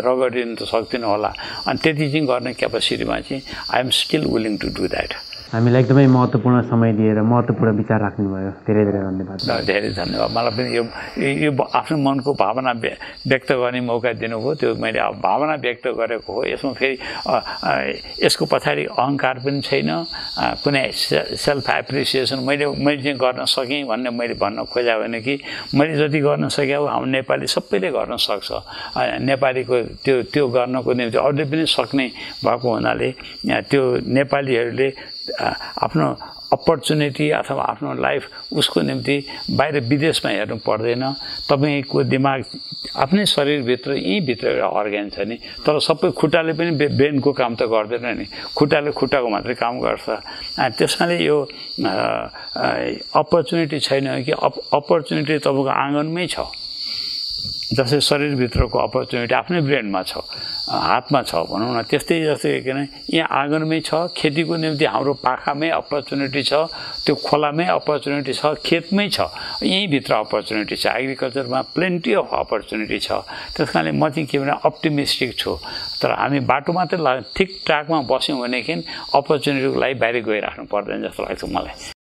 रगडिनु त सक्दिनँ होला। अनि त्यति चाहिँ गर्ने क्यापेसिटीमा चाहिँ I am still willing to do that हामीलाई एकदमै महत्त्वपूर्ण समय दिएर महत्त्वपूर्ण विचार राख्नुभयो। धेरै धेरै धन्यवाद। धेरै धन्यवाद। मलाई पनि यो यो आफ्नो मनको भावना व्यक्त गर्ने मौका दिनुभयो। त्यो मैले अब भावना व्यक्त गरेको हो। यसमा फेरि यसको पछाडि अहङ्कार पनि छैन। कुनै सेल्फ एप्रिसिएसन मैले मैले चाहिँ गर्न सकेँ भन्ने मैले भन्न खोजेँ भने कि मैले जति गर्न सकेँ हाम्रो नेपाली सबैले गर्न सक्छ। नेपालीको त्यो त्यो गर्नको निम्ति अरूले पनि सक्ने भएको हुनाले त्यो नेपालीहरूले आफ्नो अपर्च्युनिटी अथवा आफ्नो लाइफ उसको निम्ति बाहिर विदेशमा हेर्नु पर्दैन। तपाईँको दिमाग आफ्नै शरीरभित्र यहीँभित्र एउटा अर्ग्यान छ नि तर सबै खुट्टाले पनि ब्रेनको काम त गर्दैन नि। खुट्टाले खुट्टाको मात्रै काम गर्छ। त्यसमाले यो अपर्च्युनिटी छैन कि अप अपर्च्युनिटी तपाईँको आँगनमै छ। जस्तै शरीरभित्रको अपर्च्युनिटी आफ्नै ब्रेनमा छ हातमा छ भनौँ न त्यस्तै जस्तै किन यहाँ आँगनमै छ खेतीको निम्ति हाम्रो पाखामै अपर्च्युनिटी छ त्यो खोलामै अपर्च्युनिटी छ खेतमै छ यहीँभित्र अपर्च्युनिटी छ एग्रिकल्चरमा प्लेन्टी अफ अपर्च्युनिटी छ। त्यस कारणले म चाहिँ के भने अप्टिमिस्टिक छु। तर हामी बाटो मात्रै ठिक ट्र्याकमा बस्यौँ भनेदेखि अपर्च्युनिटीको लागि बाहिर गइराख्नु पर्दैन जस्तो लाग्छ मलाई।